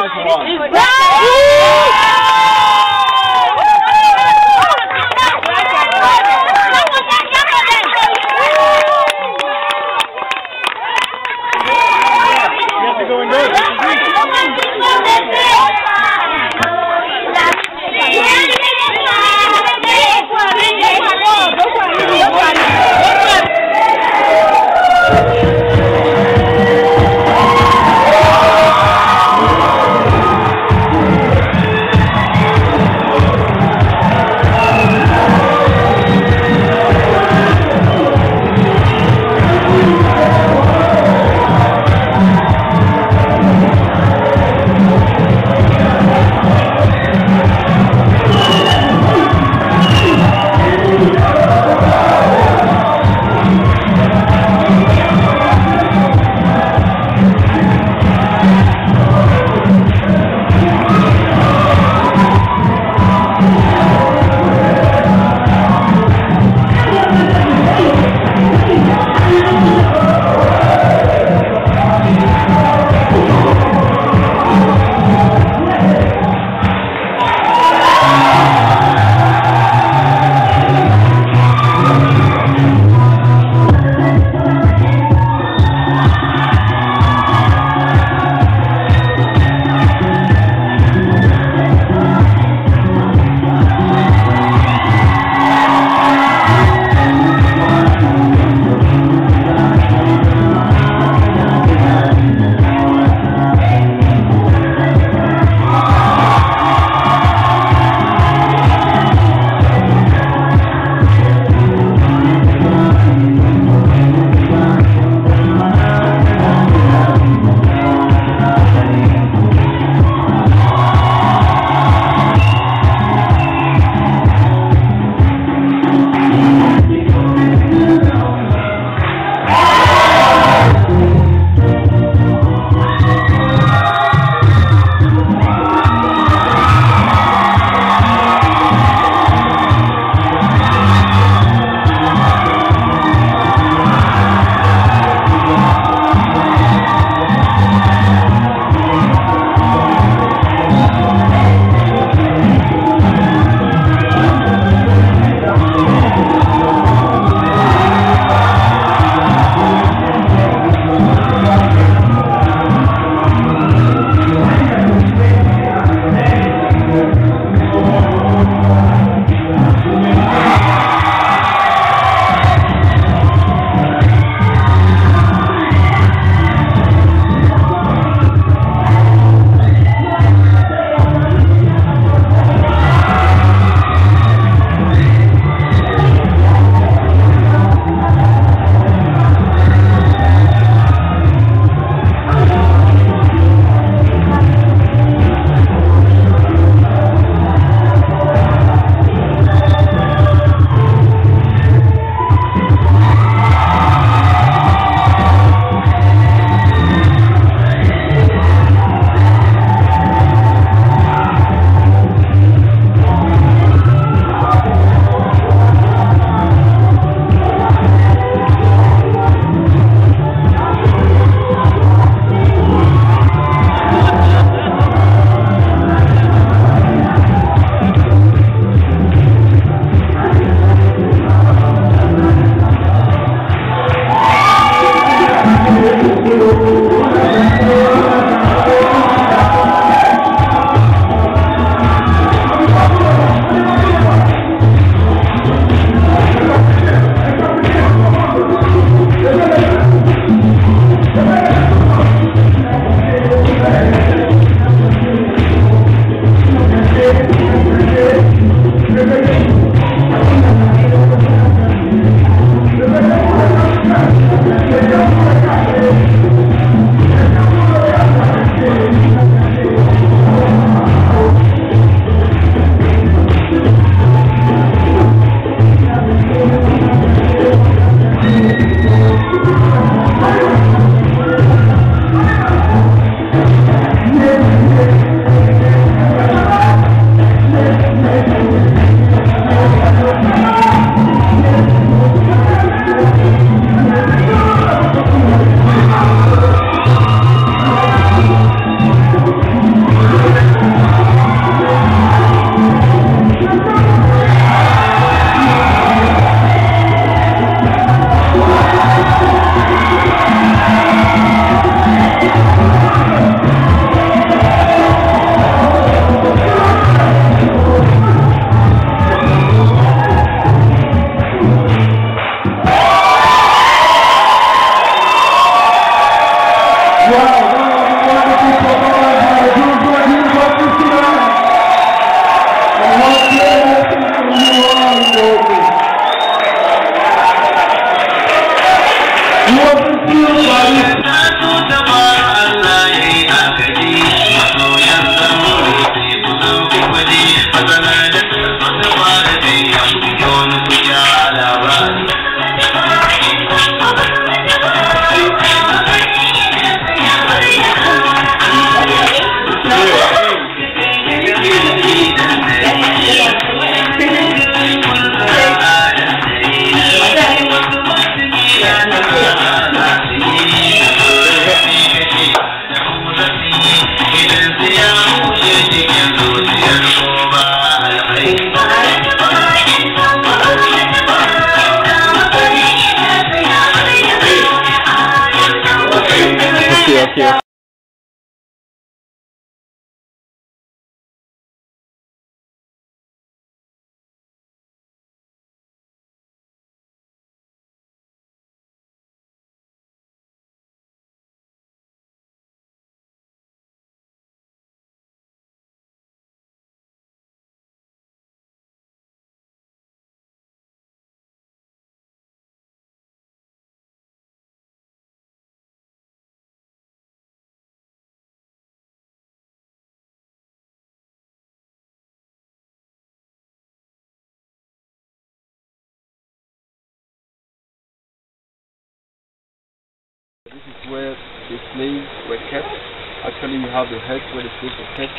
This is where the slaves were kept. Actually, you have the heads where the slaves were kept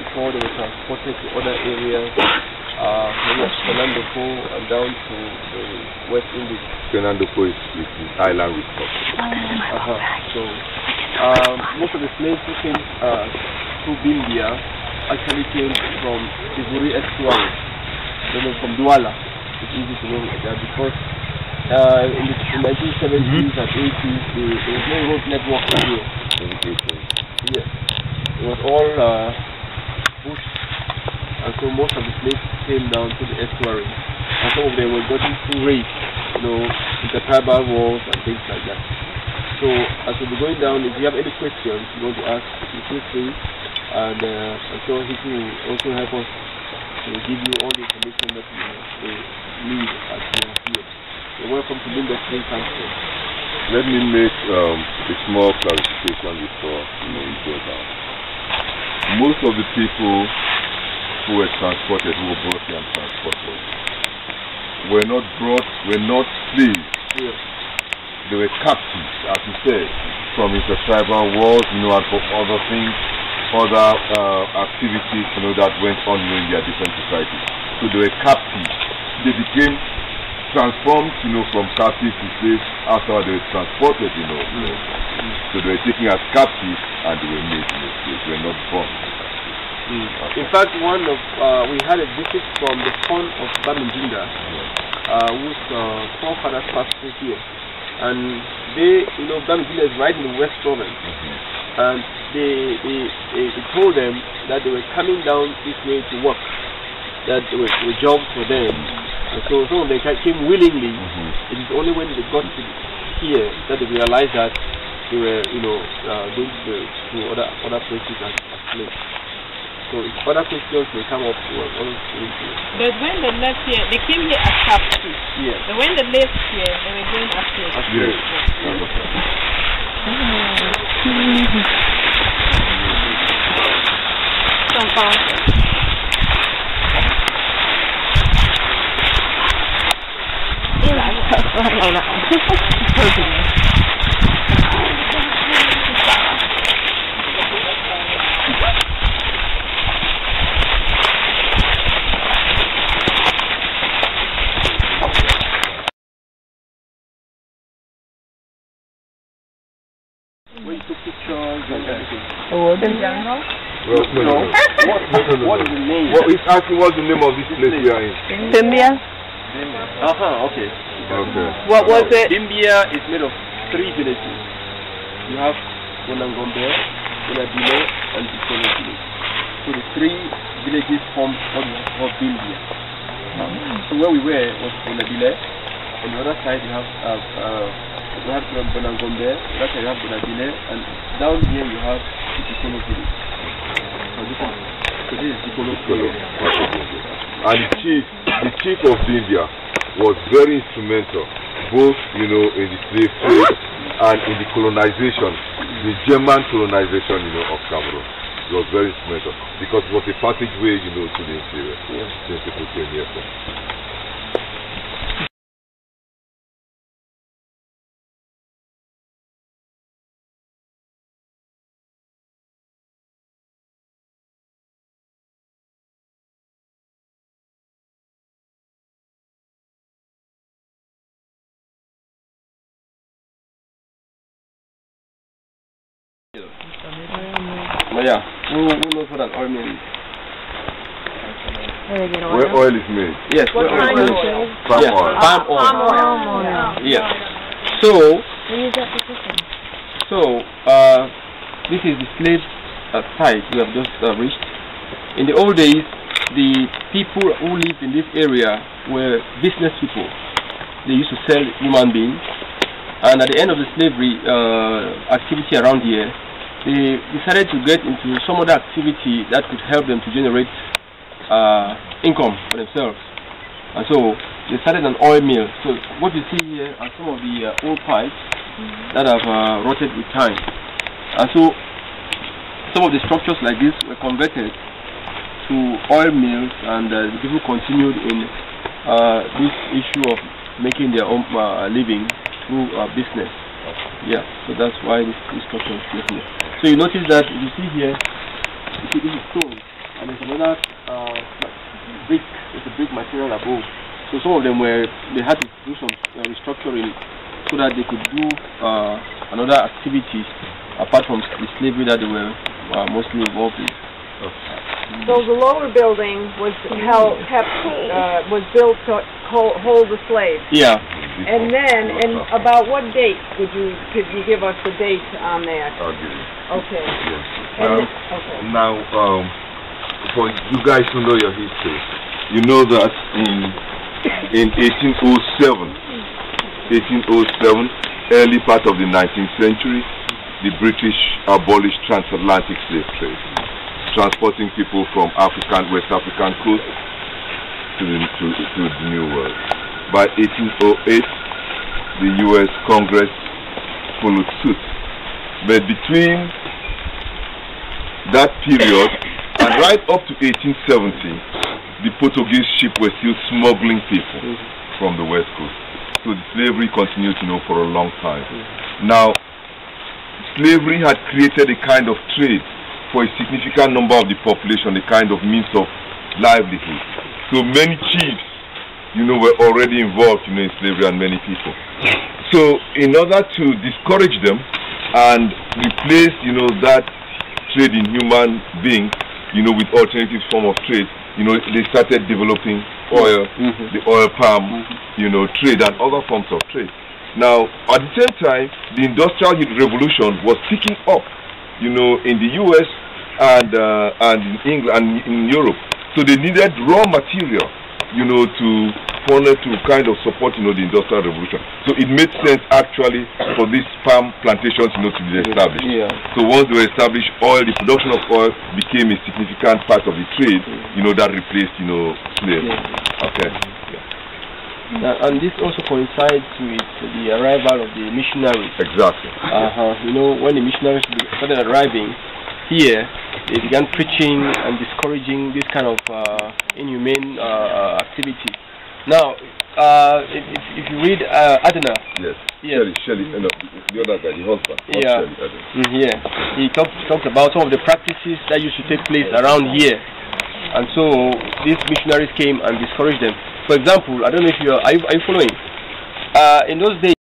before they were transported to other areas, uh, maybe Fernando Po and down to the West Indies. Fernando Po is, is the island we stop. Uh-huh. So, um, most of the slaves who came uh, to Bimbia actually came from the Wouri estuary, from Douala. It's easy to know that because uh, in the in 1970s and 80s, the, there was no road network here. Yes. It was all uh, bush, and so most of the slaves came down to the estuary. And some of them were getting through rape, you know, intertribal wars and things like that. So as we'll be going down, if you have any questions you want to ask, you feel free, and uh, I'm sure he will also help us to give you all the information that you uh, need as you are here. You're welcome to Linda Spring Council. Let me make um, a small clarification before you go down. Most of the people who were transported, who were brought here and transported, were not brought, were not slaves. They were captives, as you said, from intertribal wars, you know, and for other things, other uh, activities, you know, that went on in their different societies. So they were captives. They became transformed, you know, from captives to slaves after they were transported, you know. So they were taken as captives and they were made, you know, slaves. They were not born. In fact, one of uh, we had a visit from the son of Bamindinda, uh, whose uh, forefathers passed through here, and they, you know, Bamindinda is right in the West Province, and they, they, they, they told them that they were coming down this way to work, that there were, there were jobs for them, and so some of them ca- came willingly. It is only when they got to here that they realized that they were, you know, uh, going to, the, to other other places as, as slaves. So if other questions may come up, we are always willing to. But when they left here, they came here as captives. Yes. But when they left here, they were going as slaves. As slaves. We took pictures and everything. Well, No. What, what is the name? What, he's asking what's the name of this place we are in. Bimbia? Uh-huh, okay. Okay. What was it? Bimbia is made of three villages. You have Bonangombe, Bonabile, and Dikolo village. So the three villages form what we call Bimbia. So where we were was Bonabile. On the other side you have uh, uh, we have uh, Bonangombe, that you have Bonabile, and down here you have Dikolo village. So this is, so this is Dikolo village. And the chief, the chief of India was very instrumental, both you know in the slave trade and in the colonization, the German colonization, you know, of Cameroon. It was very instrumental because it was a passageway, you know, to the interior. Since people came here from. Who knows what an oil is? Where oil is made. Yes, What kind oil of is oil? Palm Yeah, oil. Palm oil. Palm oil. Yes. So, so uh, this is the slave uh, site we have just uh, reached. In the old days, the people who lived in this area were business people. They used to sell human beings, and at the end of the slavery uh, activity around here, they decided to get into some other activity that could help them to generate uh, income for themselves. And so they started an oil mill. So what you see here are some of the uh, old pipes that have uh, rotted with time. And so some of the structures like this were converted to oil mills and uh, the people continued in uh, this issue of making their own uh, living through business. Yeah, so that's why this, this structure is here. So you notice that you see here, you see this is stone, and there's another uh, brick, there's a brick material above. So some of them were, they had to do some uh, restructuring so that they could do uh, another activities apart from the slavery that they were uh, mostly involved in. So the lower building was held, kept, uh, was built to hold, hold the slaves. Yeah. And then, and about what date would you, could you give us the date on that? I'll give you. Okay. Yes. And Um, okay. Now, um, for you guys who know your history, you know that in in 1807, 1807, early part of the 19th century, the British abolished transatlantic slave trade, transporting people from African, West African coast to the, to, to the New World. By 1808, the U.S. Congress followed suit. But between that period and right up to 1870, the Portuguese ship were still smuggling people from the west coast. So the slavery continued, you know, for a long time. Now, slavery had created a kind of trade for a significant number of the population, a kind of means of livelihood. So many chiefs, you know, were already involved, you know, in slavery and many people. So in order to discourage them and replace, you know, that trade in human beings, you know, with alternative form of trade, you know, they started developing oil, the oil palm, you know, trade and other forms of trade. Now, at the same time, the industrial revolution was picking up, you know, in the U.S. and uh, and in England and in Europe. So they needed raw material, you know, to funnel to kind of support, you know, the industrial revolution. So it made sense actually for these palm plantations, you know, to be established. So once they were established, oil, the production of oil became a significant part of the trade, you know, that replaced, you know, slaves. Okay. Uh, and this also coincides with the arrival of the missionaries. Exactly. Uh-huh. You know, when the missionaries started arriving here, they began preaching and discouraging this kind of uh, inhumane uh, activity. Now, uh, if, if if you read uh, Adana, Yes. Yes. Shelley, Shelley, uh, no, the other guy, the husband. yeah, mm, yeah, he talked talked about some of the practices that used to take place around here, and so these missionaries came and discouraged them. For example, I don't know if you are, are you, are you following? Uh, in those days.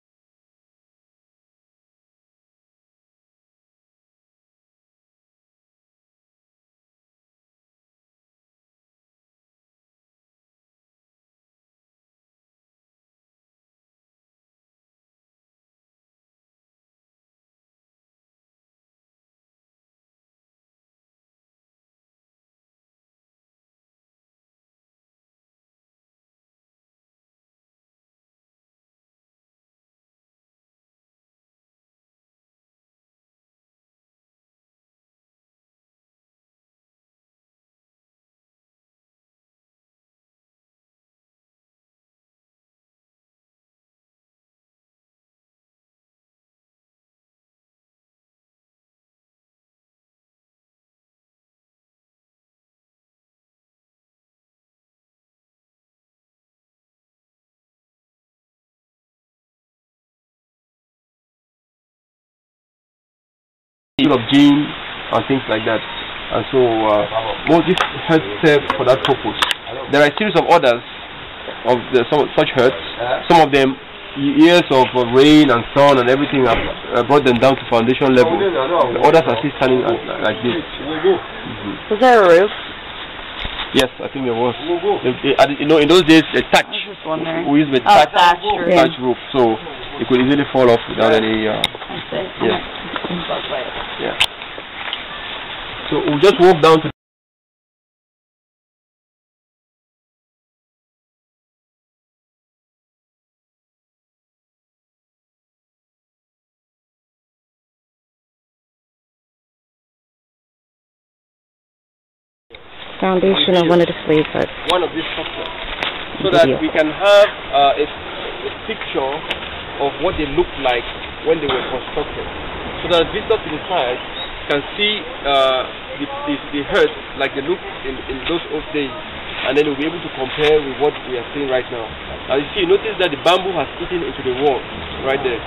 Of gene and things like that. And so uh, most this huts serve for that purpose. There are a series of others of the, some such huts. Some of them years of uh, rain and sun and everything have uh, brought them down to foundation level. The others are still standing as, like this. Was there a roof? Yes, I think there was. They- they- you know, in those days, a thatch. We used the Oh, thatch, thatch roof. thatch roof, so it could easily fall off without any. Uh, yeah, yeah. So we'll just walk down to. Foundation of one of the slave huts. one of these structures so that we can have uh, a, a picture of what they looked like when they were constructed so that visitors to the site can see uh, the, the, the huts like they looked in, in those old days and then we'll be able to compare with what we are seeing right now. Now you see, you notice that the bamboo has eaten into the wall right there.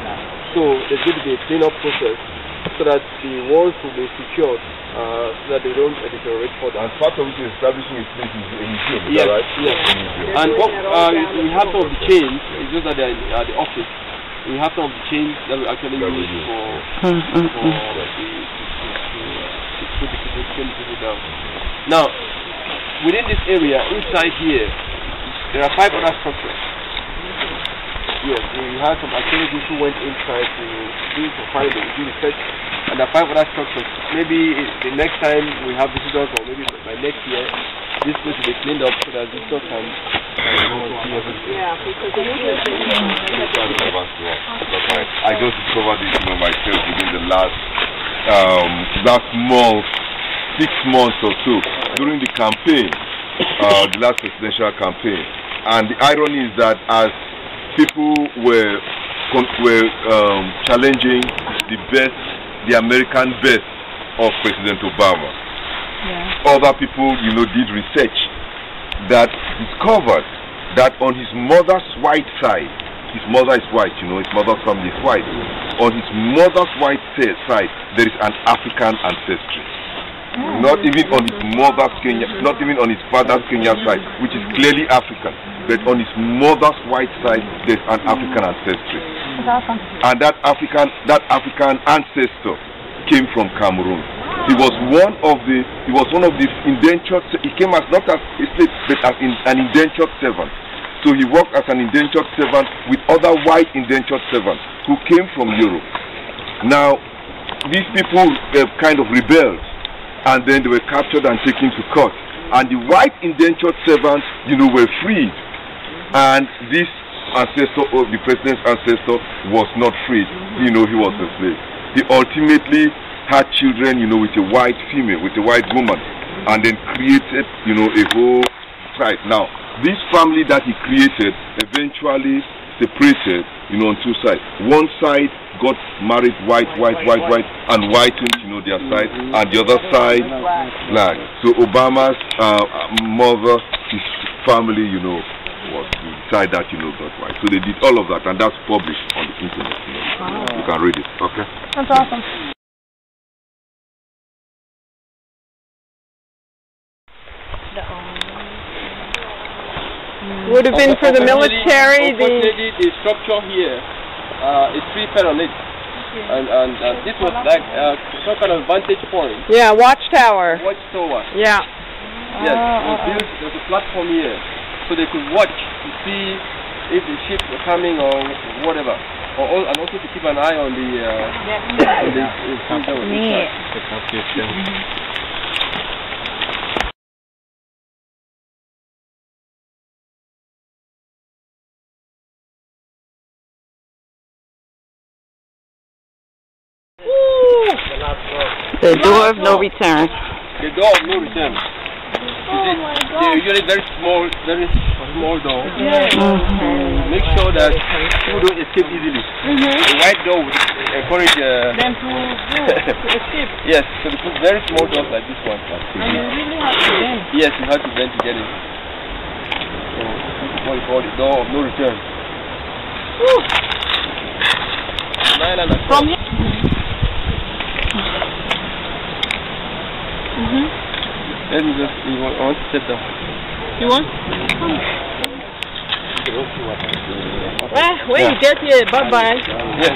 So there's going to be a cleanup process so that the walls will be secured uh, so that they don't uh, deteriorate further. And part of it is establishing a place in a museum. Is Yes, that right? yes. And what, uh, we have some of the chains, it's just that they're uh, the office. We have some of the chains that we actually use for, Mm, mm, for mm. the, to, to, to put the people, pin people down. Now, within this area, inside here, there are five other structures. Yes, we had some archaeologists who went inside to do some finding, do research, and there are five other structures. Maybe the next time we have visitors, or maybe by next year, this place will be cleaned up so that visitors can, can go and. Yeah, because I just discovered this, you know, myself within the last um, last month, six months or so during the campaign, uh, the last presidential campaign. And the irony is that as people were were um, challenging the best, the American best of President Obama, other people, you know, did research that discovered that on his mother's white side, his mother is white, you know, his mother's family is white. On his mother's white side, there is an African ancestry. Not even on his mother's Kenya, not even on his father's Kenya side, which is clearly African, but on his mother's white side, there's an African ancestry. And that African, that African ancestor came from Cameroon. He was one of the, he was one of the indentured, he came as not as a slave, but as in, an indentured servant. So he worked as an indentured servant with other white indentured servants who came from Europe. Now, these people uh, kind of rebelled and then they were captured and taken to court. And the white indentured servants, you know, were freed. And this ancestor, of the president's ancestor, was not freed. You know, he was a slave. He ultimately had children, you know, with a white female, with a white woman, and then created, you know, a whole tribe. Now, this family that he created eventually separated, you know, on two sides. One side got married white, white, white, white, and whitened, you know, their side, and the other side black. So Obama's uh, mother, his family, you know, was the side that you know got white. So they did all of that, and that's published on the internet. You, know. you can read it. Okay. That's awesome. Would have been for the military, the Unfortunately, the structure here uh, is three fell on it. And, and uh, this was like uh, some kind of vantage point. yeah watchtower. Watchtower. Yeah. Yes, it was built, there was a platform here. So they could watch to see if the ships were coming or whatever. Or, al- and also to keep an eye on the, uh, on the, uh, The door of no return. The door of no return. You see, they're usually very small, very small door. Mhm. Make sure that people don't escape easily. The white door would encourage uh, Them to to escape. Yes, so they put very small doors like this one. And you really have to bend. Yes, you have to bend to get in. So this is what we call the door of no return. Nine and a From half. Let me just, you want, I want to sit down. You want? Ah, well, when you get here, bye bye. Yeah.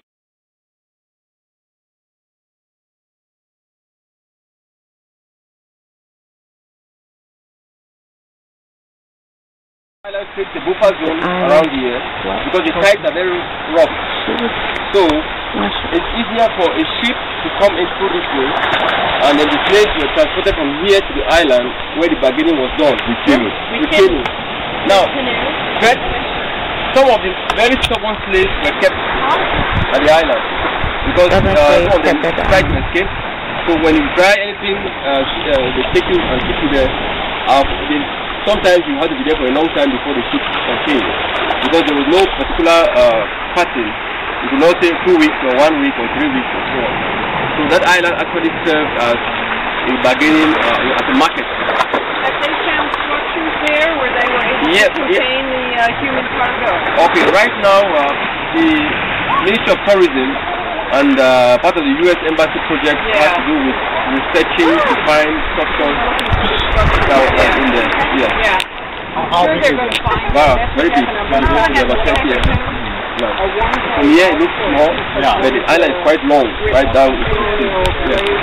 Highland create a buffer zone around here because the tides are very rough. So it's easier for a ship to come in through this way and then the slaves were transported from here to the island where the bargaining was done. With canoe. With canoe. Now, but some of the very stubborn slaves were kept at the island because uh, some of them tried to escape. So when you try anything, uh, uh, they take you and keep you there. Uh, they, sometimes you have to be there for a long time before the ship can sail because there was no particular uh, pattern. You could not say two weeks or one week or three weeks or so on. So that island actually served as a bargaining, uh, as a market. Have they found structures there where they were able Yes, to yes. contain the uh, human cargo? Okay, right now uh, the Ministry of Tourism and uh, part of the U.S. Embassy project has to do with researching to find structures that are in there. Yeah. Yeah. How sure they're going to find Wow, it. very big. Very big. About 30 years now. From here it looks small, yeah. but the island is quite long, right down. Yeah.